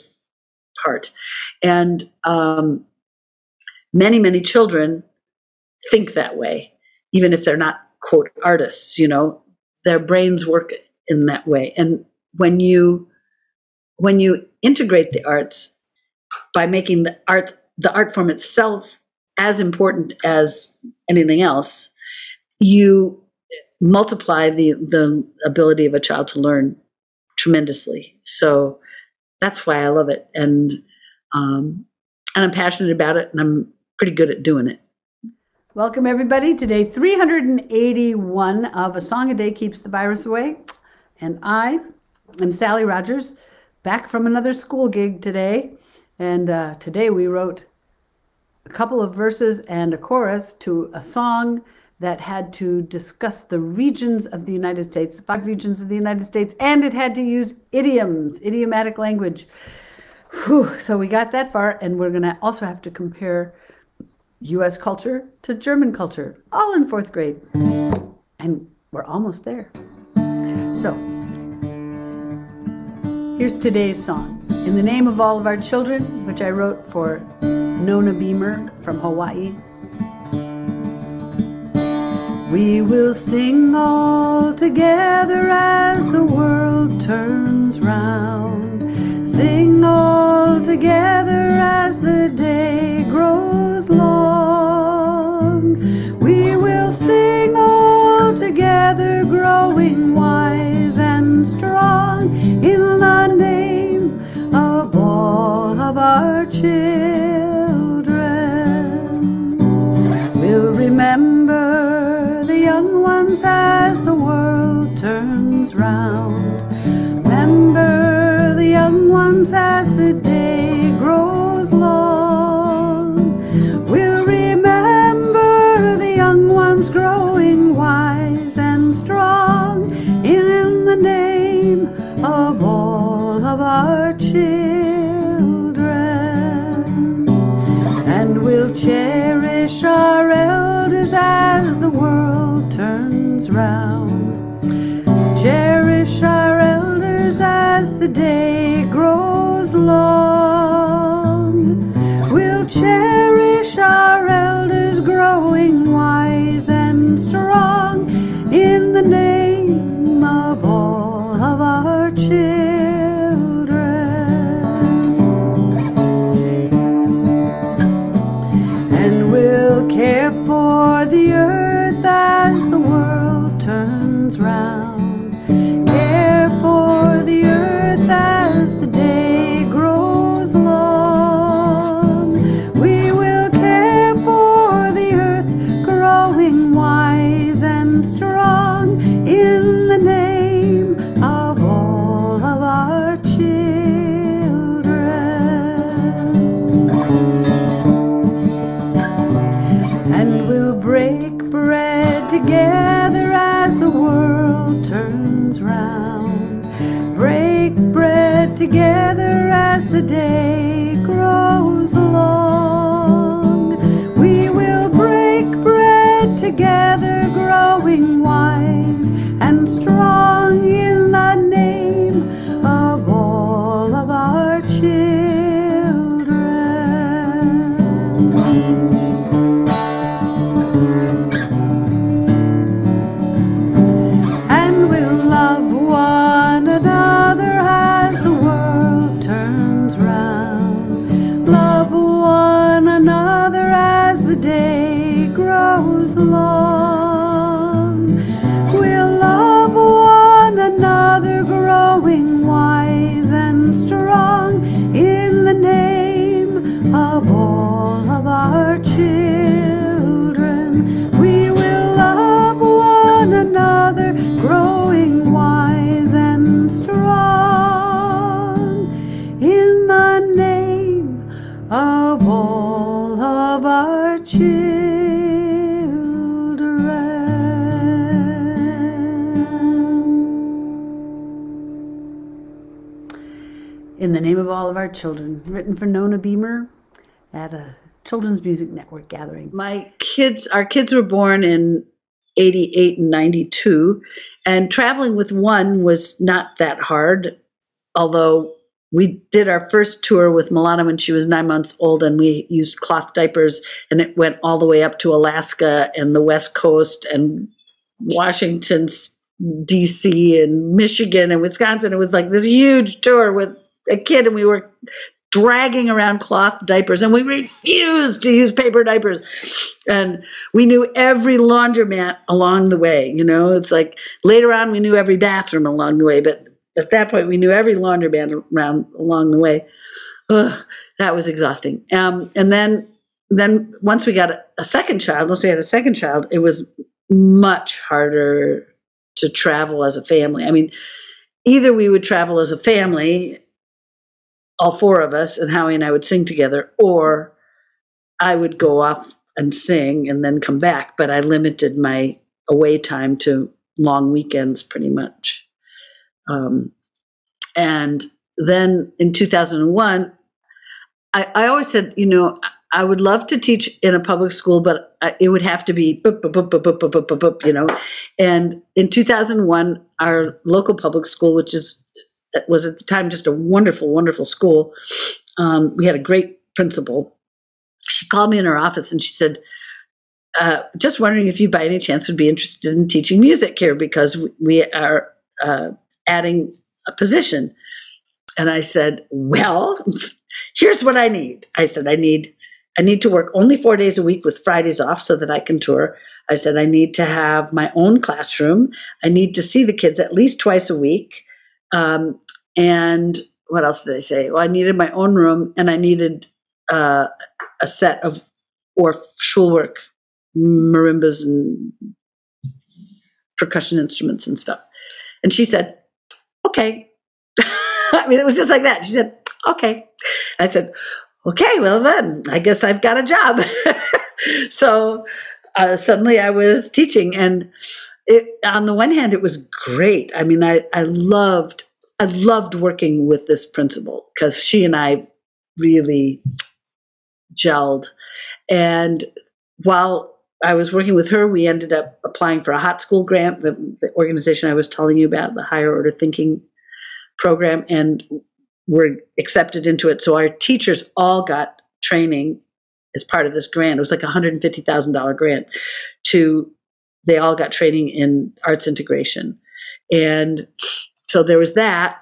S1: part. And um, many, many children think that way, even if they're not, quote, artists, you know, their brains work in that way. And when you when you integrate the arts by making the art the art form itself as important as anything else, you multiply the the ability of a child to learn tremendously. So that's why I love it, and um, and I'm passionate about it, and I'm pretty good at doing it.
S6: Welcome everybody. Today, 381 of A Song a Day Keeps the Virus Away, and I am Sally Rogers, back from another school gig today, and uh, today we wrote a couple of verses and a chorus to a song that had to discuss the regions of the United States, the five regions of the United States, and it had to use idioms, idiomatic language. Whew, so we got that far, and we're going to also have to compare US culture to German culture, all in fourth grade. And we're almost there. So, here's today's song. In the name of all of our children, which I wrote for Nona Beamer from Hawaii. We will sing all together as the world turns round. Sing all together as the day grows growing wise and strong in the name of all of our children. We'll remember the young ones
S1: as the world turns round. Remember the young ones as the our children. And we'll cherish our elders as the world turns round. Cherish our elders as the day together as the day grows long. We will break bread together, growing all of our children, written for Nona Beamer at a Children's Music Network gathering.
S7: my kids our kids were born in 88 and 92 and traveling with one was not that hard although we did our first tour with Milana when she was nine months old and we used cloth diapers and it went all the way up to Alaska and the west coast and Washington DC and Michigan and Wisconsin it was like this huge tour with a kid and we were dragging around cloth diapers and we refused to use paper diapers. And we knew every laundromat along the way you know? It's like later on we knew every bathroom along the way but at that point we knew every laundromat around along the way. Ugh, that was exhausting. Um, and then then once we got a, a second child once we had a second child it was much harder to travel as a family. I mean either we would travel as a family all four of us and Howie and I would sing together, or I would go off and sing and then come back. But I limited my away time to long weekends pretty much. Um, and then in 2001, I, I always said, you know, I would love to teach in a public school, but it would have to be, you know. And in 2001, our local public school, which is was at the time just a wonderful, wonderful school. Um, we had a great principal. She called me in her office and she said, uh, "Just wondering if you, by any chance, would be interested in teaching music here because we- we are uh, adding a position." And I said, "Well, here's what I need." I said, "I need." I need to work only four days a week with Fridays off so that I can tour. I said, I need to have my own classroom. I need to see the kids at least twice a week. Um, and what else did I say? Well, I needed my own room and I needed uh, a set of Orff Schulwerk marimbas and
S1: percussion instruments and stuff. And she said, okay. I mean, it was just like that. She said, okay. I said, okay, well then, I guess I've got a job. so uh, suddenly I was teaching, and it, on the one hand, it was great. I mean, I, I loved I loved working with this principal because she and I really gelled. And while I was working with her, we ended up applying for a hot school grant, the, the organization I was telling you about, the higher order thinking program, and were accepted into it. So our teachers all got training as part of this grant. It was like a $150,000 grant to, they all got training in arts integration. And so there was that.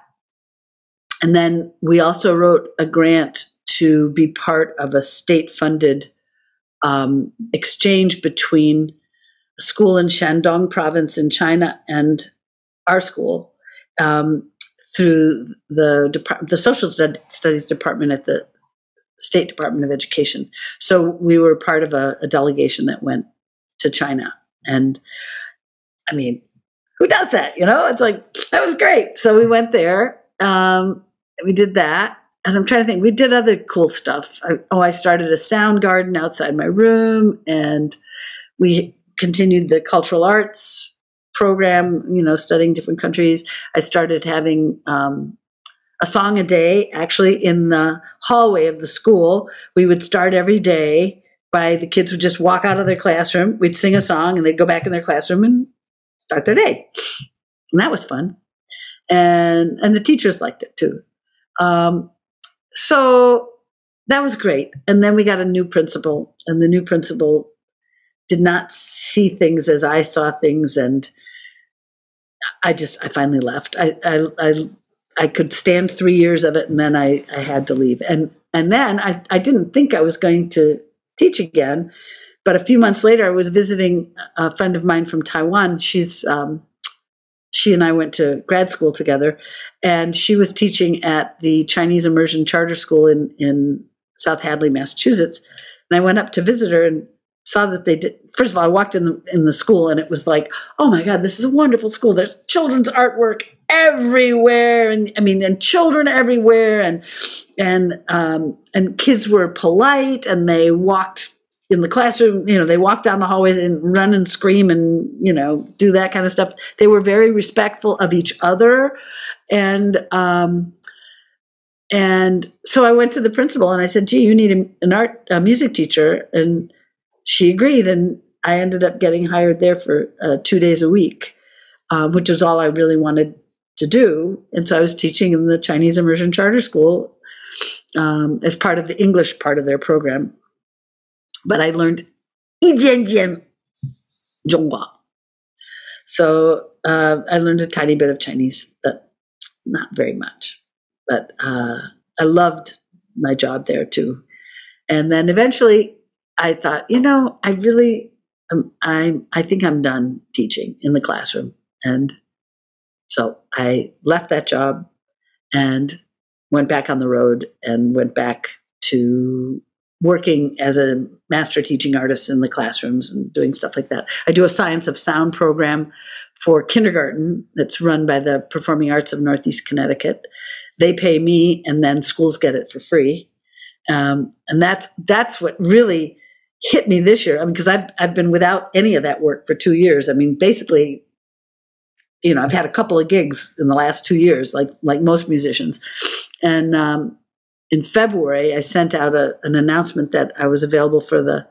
S1: And then we also wrote a grant to be part of a state funded um, exchange between a school in Shandong province in China and our school um, through the Depart- the social Stud- studies department at the State Department of Education. So we were part of a, a delegation that went to China, and I mean, who does that? You know, it's like that was great. So we went there. Um, we did that, and I'm trying to think. We did other cool stuff. I, oh, I started a sound garden outside my room, and we continued the cultural arts program. You know, studying different countries. I started having um, a song a day, actually, in the hallway of the school. We would start every day by the kids would just walk out of their classroom. We'd sing a song, and they'd go back in their classroom and start their day. And that was fun. And and the teachers liked it too. Um, so that was great. And then we got a new principal, and the new principal did not see things as I saw things, and I just I finally left. I I I, I could stand three years of it, and then I I had to leave. And and then I I didn't think I was going to teach again, but a few months later, I was visiting a friend of mine from Taiwan. She's um, she and I went to grad school together, and she was teaching at the Chinese Immersion Charter School in in South Hadley, Massachusetts. And I went up to visit her and saw that they did. First of all, I walked in the in the school, and it was like, oh my god, this is a wonderful school. There's children's artwork everywhere, and I mean, and children everywhere, and and um, and kids were polite, and they walked in the classroom, you know, they walk down the hallways and run and scream and, you know, do that kind of stuff. They were very respectful of each other. And, um, and so I went to the principal and I said, gee, you need an art, a music teacher. And she agreed. And I ended up getting hired there for uh, two days a week, um, which was all I really wanted to do. And so I was teaching in the Chinese Immersion Charter School um, as part of the English part of their program but I learned 一点点中国. So uh, I learned a tiny bit of Chinese, but not very much. But uh, I loved my job there too. And then eventually, I thought, you know, I really, um, I I think I'm done teaching in the classroom, and so I left that job and went back on the road and went back to working as a master teaching artist in the classrooms and doing stuff like that. I do a science of sound program for kindergarten that's run by the Performing Arts of Northeast Connecticut. They pay me, and then schools get it for free. Um, and that's that's what really hit me this year. I mean, because I've I've been without any of that work for two years. I mean, basically, you know, I've had a couple of gigs in the last two years, like like most musicians, and um, in February, I sent out a, an announcement that I was available for the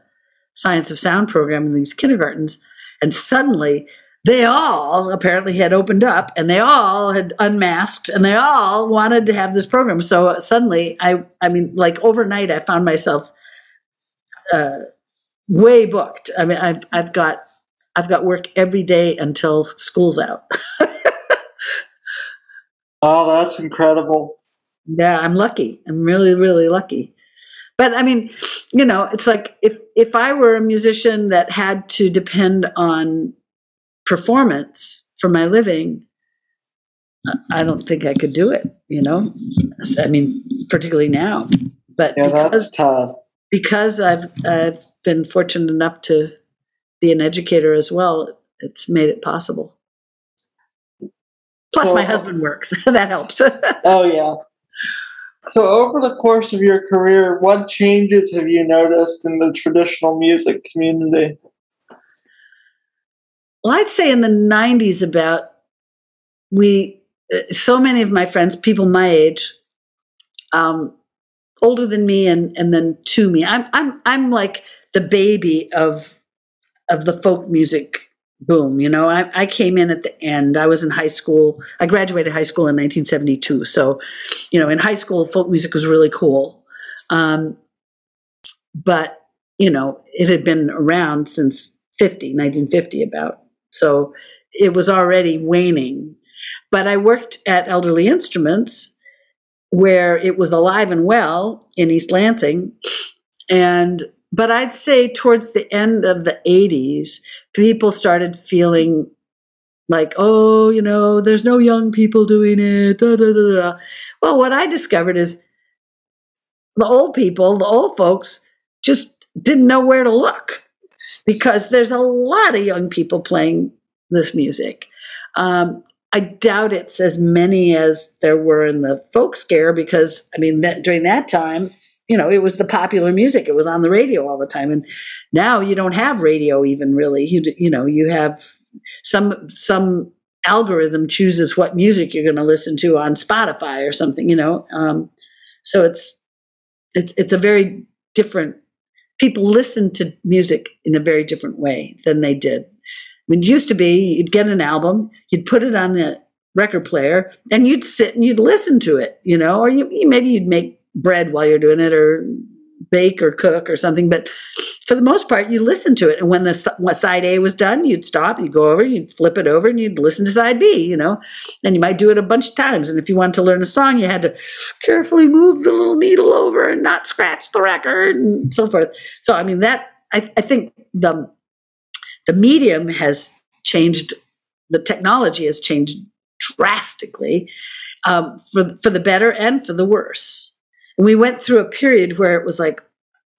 S1: Science of Sound program in these kindergartens. And suddenly, they all apparently had opened up and they all had unmasked and they all wanted to have this program. So suddenly, I, I mean, like overnight, I found myself uh, way booked. I mean, I've, I've got, I've got work every day until school's out.
S2: oh, that's incredible.
S1: Yeah, I'm lucky. I'm really, really lucky. But I mean, you know, it's like if if I were a musician that had to depend on performance for my living, I don't think I could do it. You know, I mean, particularly now. But
S2: yeah,
S1: because,
S2: that's tough.
S1: Because I've I've been fortunate enough to be an educator as well. it's made it possible. Plus,
S2: So-
S1: my husband works. that helps.
S2: Oh yeah. So over the course of your career, what changes have you noticed in the traditional music community?
S1: well, I'd say in the 90s, about we, uh, so many of my friends, people my age, um, older than me and, and then to me, I'm, I'm, I'm like the baby of, of the folk music boom. You know, I, I came in at the end. I was in high school. I graduated high school in 1972. So, you know, in high school, folk music was really cool. Um, but, you know, it had been around since 50, 1950 about. So it was already waning. But I worked at Elderly Instruments where it was alive and well in East Lansing. And, but I'd say towards the end of the 80s, people started feeling like, oh, you know, there's no young people doing it. Da, da, da. Well, what I discovered is the old people, the old folks, just didn't know where to look because there's a lot of young people playing this music. Um, I doubt it's as many as there were in the folk scare because, I mean, that during that time, you know, it was the popular music. It was on the radio all the time. And now you don't have radio even really. You, you know, you have some, some algorithm chooses what music you're going to listen to on Spotify or something, you know. Um, so it's, it's, it's a very different, people listen to music in a very different way than they did. I mean, it used to be you'd get an album, you'd put it on the record player, and you'd sit and you'd listen to it, you know, or you, you maybe you'd make bread while you're doing it, or bake or cook or something. But for the most part, you listen to it, and when the what side A was done, you'd stop, you'd go over, you'd flip it over, and you'd listen to side B, you know, and you might do it a bunch of times. And if you wanted to learn a song, you had to carefully move the little needle over and not scratch the record and so forth. So, I mean, that I, I think the the medium has changed, the technology has changed drastically um, for for the better and for the worse. And we went through a period where it was like,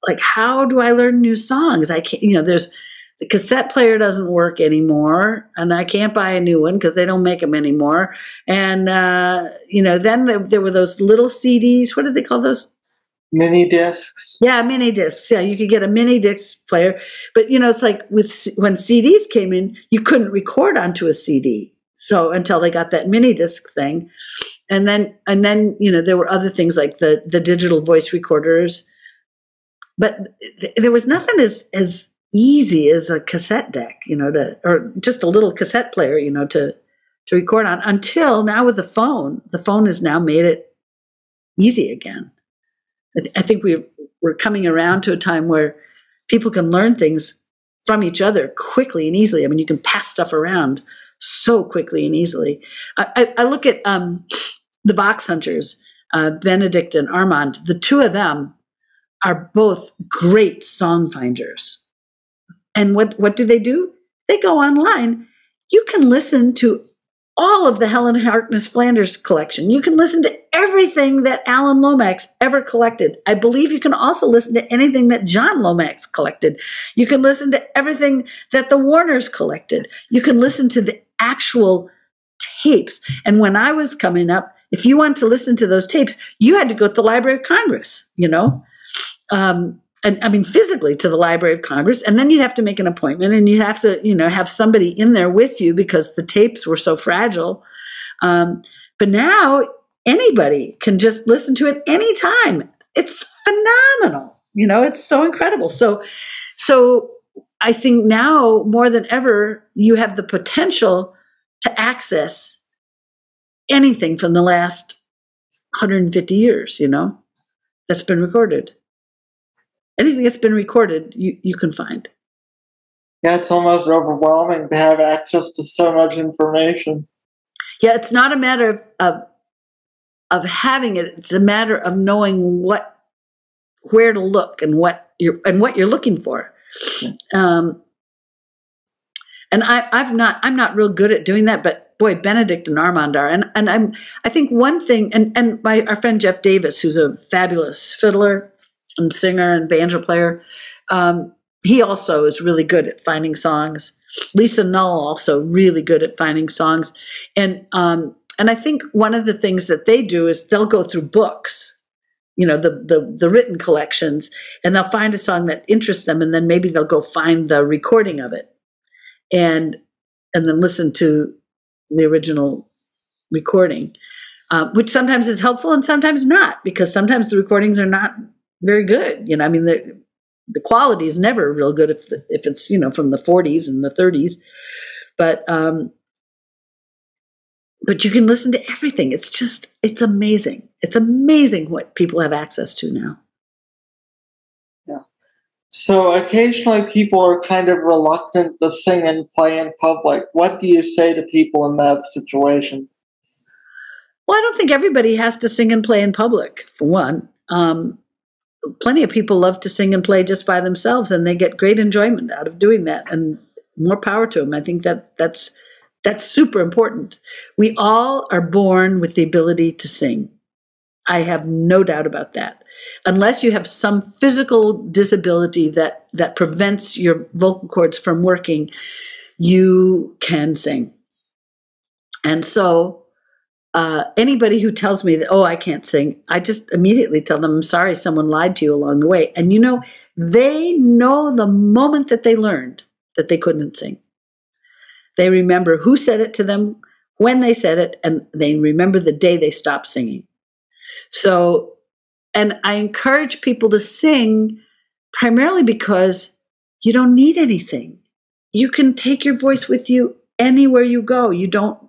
S1: like how do I learn new songs? I can't, you know, there's the cassette player doesn't work anymore, and I can't buy a new one because they don't make them anymore. And uh, you know, then there, there were those little CDs. What did they call those?
S2: Mini discs.
S1: Yeah, mini discs. Yeah, you could get a mini disc player, but you know, it's like with when CDs came in, you couldn't record onto a CD. So until they got that mini disc thing, and then and then you know there were other things like the the digital voice recorders, but th- there was nothing as as easy as a cassette deck, you know, to or just a little cassette player, you know, to to record on. Until now with the phone, the phone has now made it easy again. I, th- I think we we're coming around to a time where people can learn things from each other quickly and easily. I mean, you can pass stuff around so quickly and easily. I, I, look at um, the Vox Hunters, uh, Benedict and Armand. The two of them are both great song finders. And what what do they do? They go online. You can listen to all of the Helen Harkness Flanders collection. You can listen to everything that Alan Lomax ever collected. I believe you can also listen to anything that John Lomax collected. You can listen to everything that the Warners collected. You can listen to the actual tapes. And when I was coming up, if you wanted to listen to those tapes, you had to go to the Library of Congress, you know? Um, and I mean physically to the Library of Congress, and then you'd have to make an appointment, and you'd have to, you know, have somebody in there with you because the tapes were so fragile. Um, but now anybody can just listen to it anytime. It's phenomenal. You know, it's so incredible. So, so I think now more than ever, you have the potential to access anything from the last 150 years, you know, that's been recorded. Anything that's been recorded, you, you can find.
S2: Yeah, it's almost overwhelming to have access to so much information.
S1: Yeah, it's not a matter of, of of having it. It's a matter of knowing what where to look and what you're and what you're looking for. Um, and I, I've not I'm not real good at doing that, but boy, Benedict and Armand are. And and I'm I think one thing and and my our friend Jeff Davis, who's a fabulous fiddler and singer and banjo player, um, he also is really good at finding songs. Lisa Null also really good at finding songs, and um, and I think one of the things that they do is they'll go through books, you know, the the the written collections, and they'll find a song that interests them, and then maybe they'll go find the recording of it, and and then listen to the original recording, uh, which sometimes is helpful and sometimes not, because sometimes the recordings are not very good. You know, I mean, the the quality is never real good if the, if it's you know from the 40s and the 30s, but um, but you can listen to everything. It's just it's amazing. It's amazing what people have access to now.
S2: So occasionally people are kind of reluctant to sing and play in public. What do you say to people in that situation?
S1: Well, I don't think everybody has to sing and play in public, for one. Um, plenty of people love to sing and play just by themselves, and they get great enjoyment out of doing that. And more power to them. I think that that's that's super important. We all are born with the ability to sing. I have no doubt about that unless you have some physical disability that that prevents your vocal cords from working, you can sing. And so, uh, anybody who tells me that, oh, I can't sing, I just immediately tell them, I'm sorry, someone lied to you along the way. And you know, they know the moment that they learned that they couldn't sing. They remember who said it to them, when they said it, and they remember the day they stopped singing. So and I encourage people to sing primarily because you don't need anything. You can take your voice with you anywhere you go. You don't,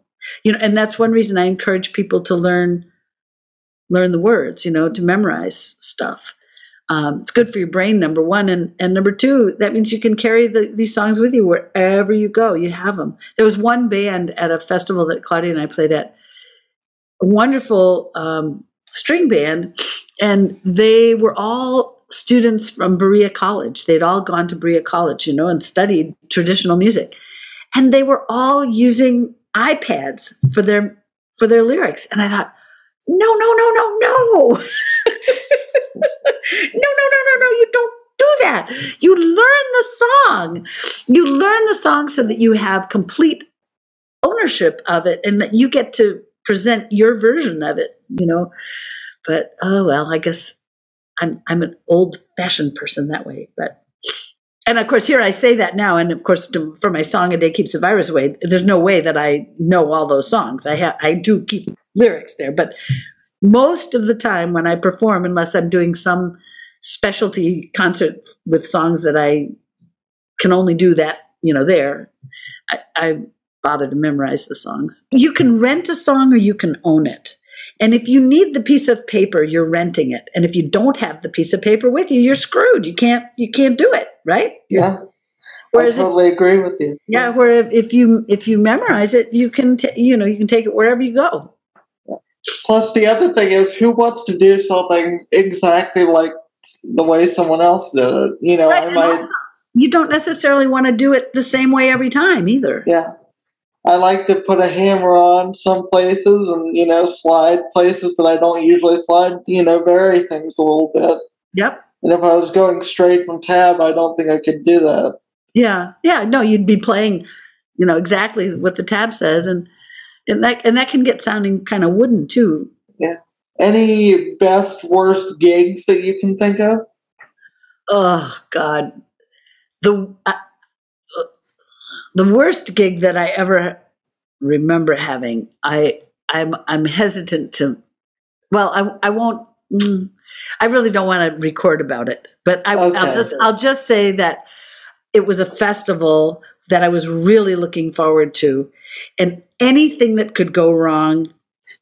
S1: you know, and that's one reason I encourage people to learn learn the words, you know, to memorize stuff. Um, it's good for your brain, number one, and and number two, that means you can carry the, these songs with you wherever you go. You have them. There was one band at a festival that Claudia and I played at, a wonderful um, string band and they were all students from Berea College. They'd all gone to Berea College, you know, and studied traditional music. And they were all using iPads for their for their lyrics. And I thought, no, no, no, no, no. no, no, no, no, no, you don't do that. You learn the song. You learn the song so that you have complete ownership of it and that you get to present your version of it, you know. But oh well, I guess I'm I'm an old fashioned person that way. But and of course, here I say that now, and of course, to, for my song "A Day Keeps the Virus Away," there's no way that I know all those songs. I have I do keep lyrics there, but most of the time when I perform, unless I'm doing some specialty concert with songs that I can only do that, you know, there, I, I bother to memorize the songs. You can rent a song or you can own it. And if you need the piece of paper, you're renting it. And if you don't have the piece of paper with you, you're screwed. You can't you can't do it, right? You're,
S2: yeah. Whereas I totally if, agree with you.
S1: Yeah, where if you if you memorize it, you can t- you know you can take it wherever you go.
S2: Plus, the other thing is, who wants to do something exactly like the way someone else did it? You know, right, I might. Also,
S1: you don't necessarily want to do it the same way every time either.
S2: Yeah. I like to put a hammer on some places and, you know, slide places that I don't usually slide, you know, vary things a little bit.
S1: Yep.
S2: And if I was going straight from tab, I don't think I could do that.
S1: Yeah. Yeah. No, you'd be playing, you know, exactly what the tab says. And, and that, and that can get sounding kind of wooden too.
S2: Yeah. Any best, worst gigs that you can think of?
S1: Oh, God. The, uh, the worst gig that I ever remember having, I I'm I'm hesitant to. Well, I I won't. Mm, I really don't want to record about it, but I, will just I'll just say that it was a festival that I was really looking forward to, and anything that could go wrong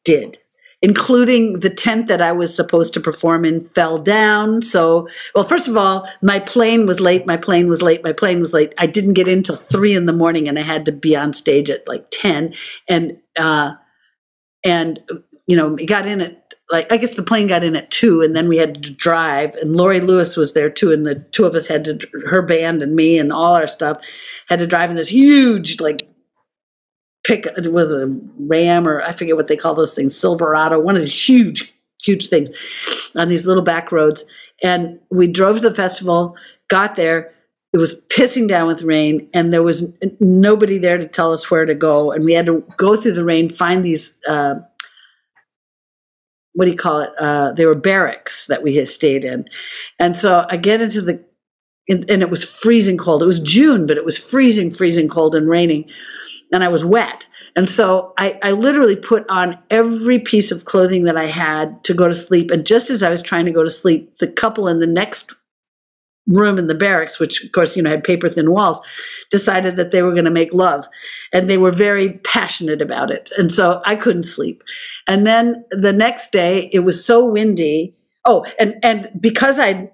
S1: did including the tent that I was supposed to perform in fell down. So, well, first of all, my plane was late. My plane was late. My plane was late. I didn't get in till three in the morning, and I had to be on stage at like ten. And uh, and you know, we got in at like I guess the plane got in at two, and then we had to drive. And Laurie Lewis was there too, and the two of us had to her band and me and all our stuff had to drive in this huge like pick it was a ram or i forget what they call those things silverado one of these huge huge things on these little back roads. And we drove to the festival got there. It was pissing down with rain and there was nobody there to tell us where to go. And we had to go through the rain find these uh, what do you call it? Uh, they were barracks that we had stayed in. And so i get into the and, and it was freezing cold. It was june but it was freezing freezing cold and raining and i was wet and so I, I literally put on every piece of clothing that I had to go to sleep. And just as I was trying to go to sleep, the couple in the next room in the barracks, which of course, you know, had paper thin walls, decided that they were going to make love. And they were very passionate about it. And so I couldn't sleep. And then the next day it was so windy. Oh, and, and because I'd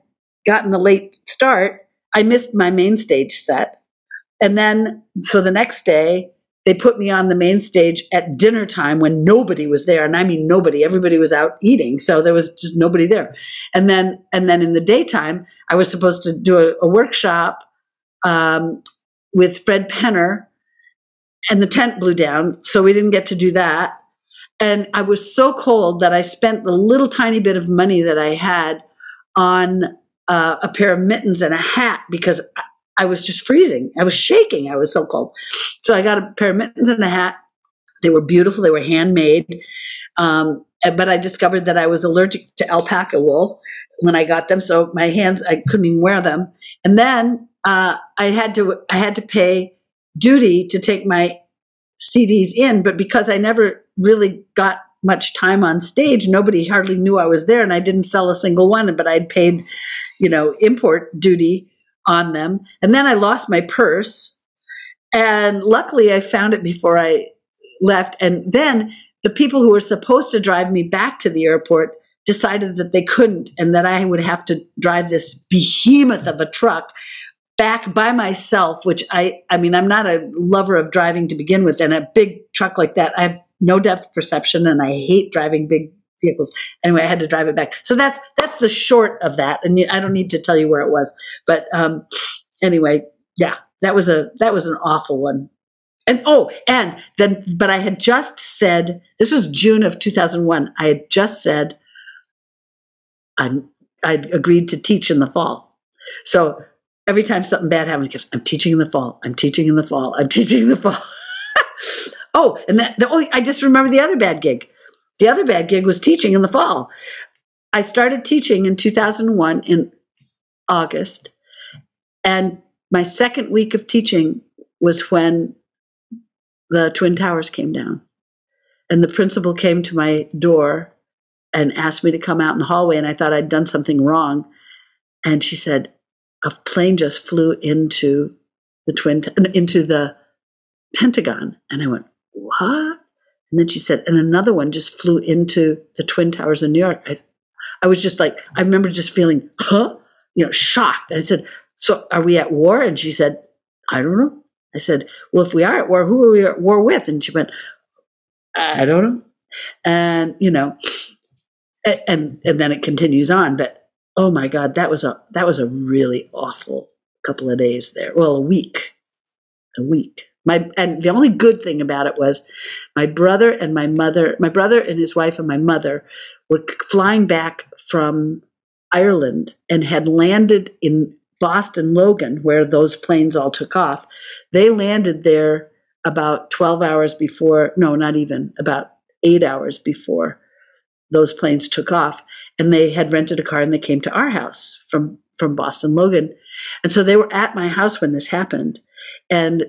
S1: gotten the late start, I missed my main stage set. And then, so the next day, they put me on the main stage at dinner time when nobody was there. And i mean nobody everybody was out eating. So there was just nobody there. And then and then in the daytime i was supposed to do a, a workshop um, with fred penner and the tent blew down. So we didn't get to do that. And i was so cold that i spent the little tiny bit of money that i had on uh, a pair of mittens and a hat because I was just freezing. I was shaking. I was so cold. So I got a pair of mittens and a hat. They were beautiful. They were handmade. Um, but I discovered that I was allergic to alpaca wool when I got them. So my hands, I couldn't even wear them. And then uh, I had to, I had to pay duty to take my CDs in. But because I never really got much time on stage, nobody hardly knew I was there, and I didn't sell a single one. But I'd paid, you know, import duty on them. And then I lost my purse. And luckily, I found it before I left. And then the people who were supposed to drive me back to the airport decided that they couldn't and that I would have to drive this behemoth of a truck back by myself, which I, I mean, I'm not a lover of driving to begin with. And a big truck like that, I have no depth perception and I hate driving big vehicles. Anyway, I had to drive it back. So that's that's the short of that, and I don't need to tell you where it was. But um, anyway, yeah, that was a that was an awful one. And oh, and then, but I had just said this was June of 2001. I had just said I'm I'd agreed to teach in the fall. So every time something bad happened, I'm teaching in the fall. I'm teaching in the fall. I'm teaching in the fall. oh, and that the, oh, I just remember the other bad gig. The other bad gig was teaching in the fall. I started teaching in 2001 in August. And my second week of teaching was when the Twin Towers came down. And the principal came to my door and asked me to come out in the hallway. And I thought I'd done something wrong. And she said, A plane just flew into the Twin, into the Pentagon. And I went, What? And then she said, and another one just flew into the Twin Towers in New York. I, I was just like, I remember just feeling, huh? You know, shocked. And I said, so are we at war? And she said, I don't know. I said, well, if we are at war, who are we at war with? And she went, I don't know. And, you know, and, and then it continues on. But oh my God, that was a, that was a really awful couple of days there. Well, a week, a week. My and the only good thing about it was my brother and my mother, my brother and his wife and my mother were flying back from Ireland and had landed in Boston Logan where those planes all took off. They landed there about 12 hours before, no, not even, about 8 hours before those planes took off and they had rented a car and they came to our house from from Boston Logan. And so they were at my house when this happened. And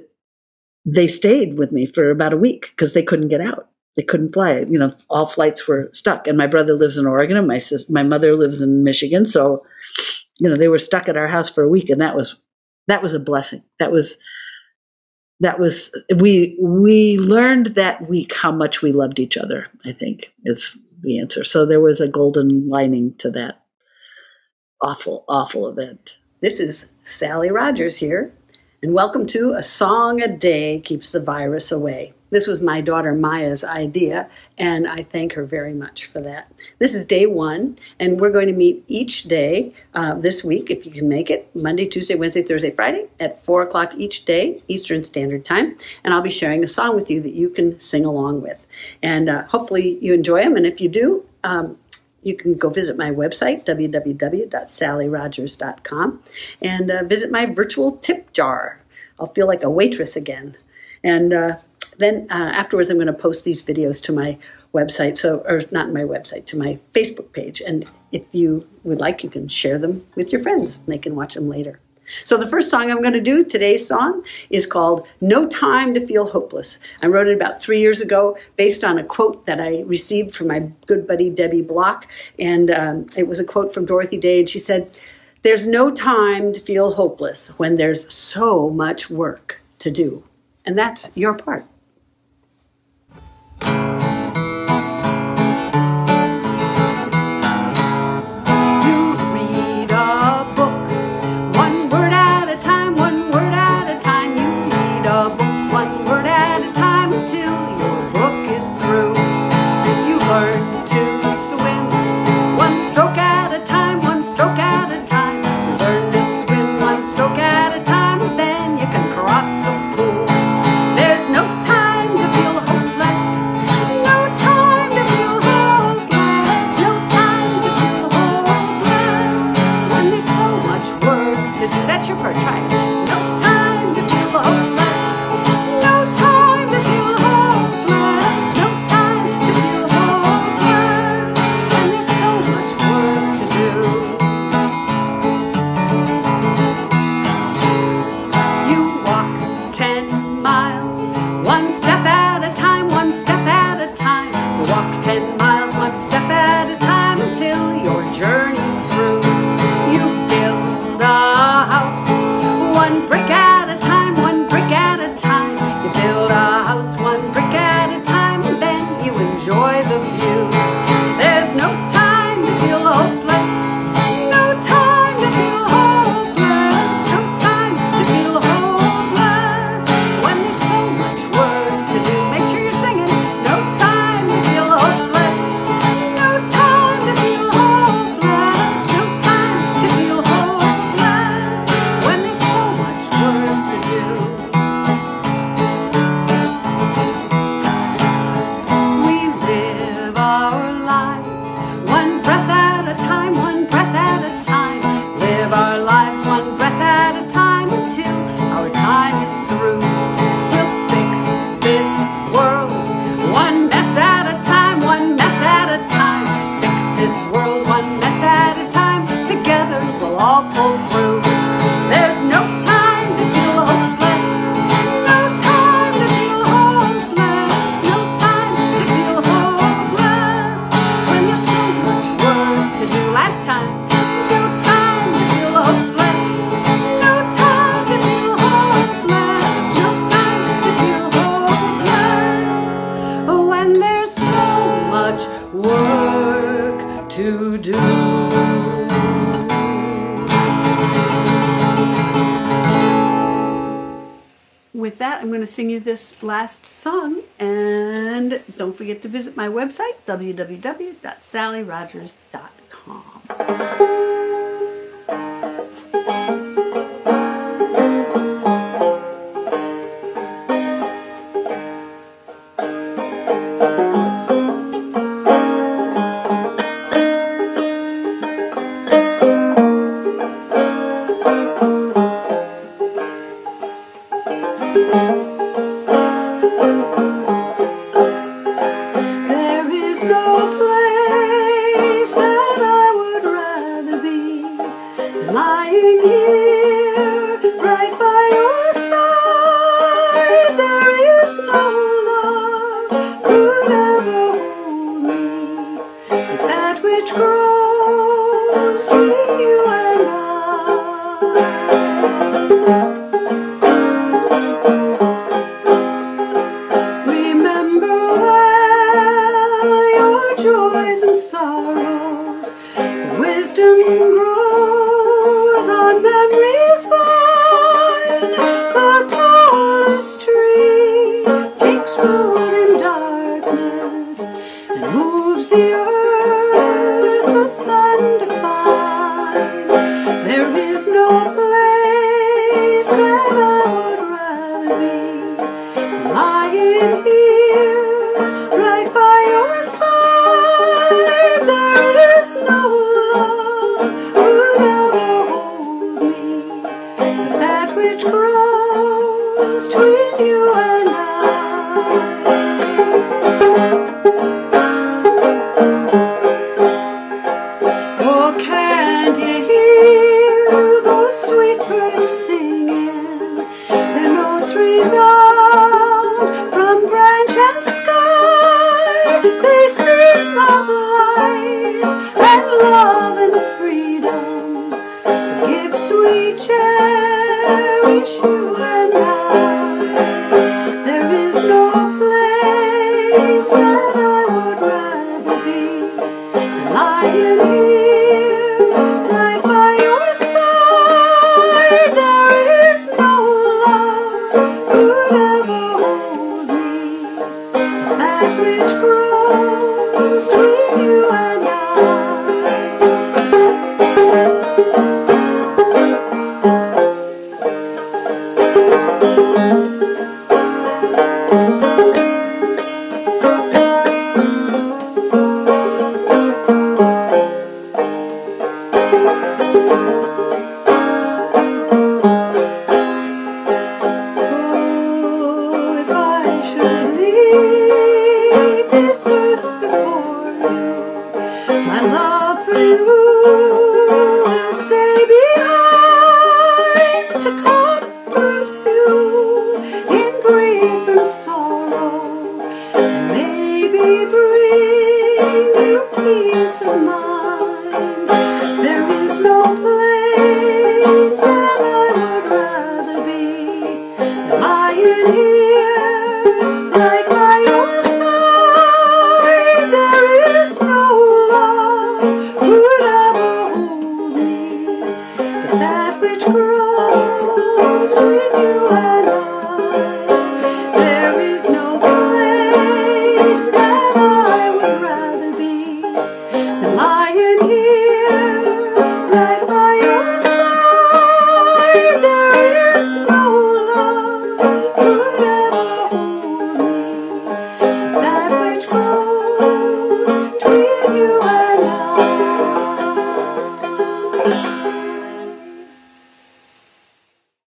S1: they stayed with me for about a week because they couldn't get out. They couldn't fly. You know, all flights were stuck. And my brother lives in Oregon, and my sis- my mother lives in Michigan. So, you know, they were stuck at our house for a week, and that was that was a blessing. That was that was we we learned that week how much we loved each other. I think is the answer. So there was a golden lining to that awful, awful event.
S6: This is Sally Rogers here and welcome to A Song a Day Keeps the Virus Away. This was my daughter Maya's idea, and I thank her very much for that. This is day one, and we're going to meet each day uh, this week, if you can make it, Monday, Tuesday, Wednesday, Thursday, Friday, at 4 o'clock each day, Eastern Standard Time. And I'll be sharing a song with you that you can sing along with. And uh, hopefully you enjoy them, and if you do, um,
S1: you can go visit my website, www.sallyrogers.com, and uh, visit my virtual tip jar. I'll feel like a waitress again. And uh, then uh, afterwards, I'm going to post these videos to my website, so or not my website, to my Facebook page. And if you would like, you can share them with your friends. And they can watch them later. So the first song I'm going to do, today's song, is called No Time to Feel Hopeless. I wrote it about three years ago based on a quote that I received from my good buddy Debbie Block. And um, it was a quote from Dorothy Day, and she said, There's no time to feel hopeless when there's so much work to do. And that's your part. my website, www.sallyrogers.com.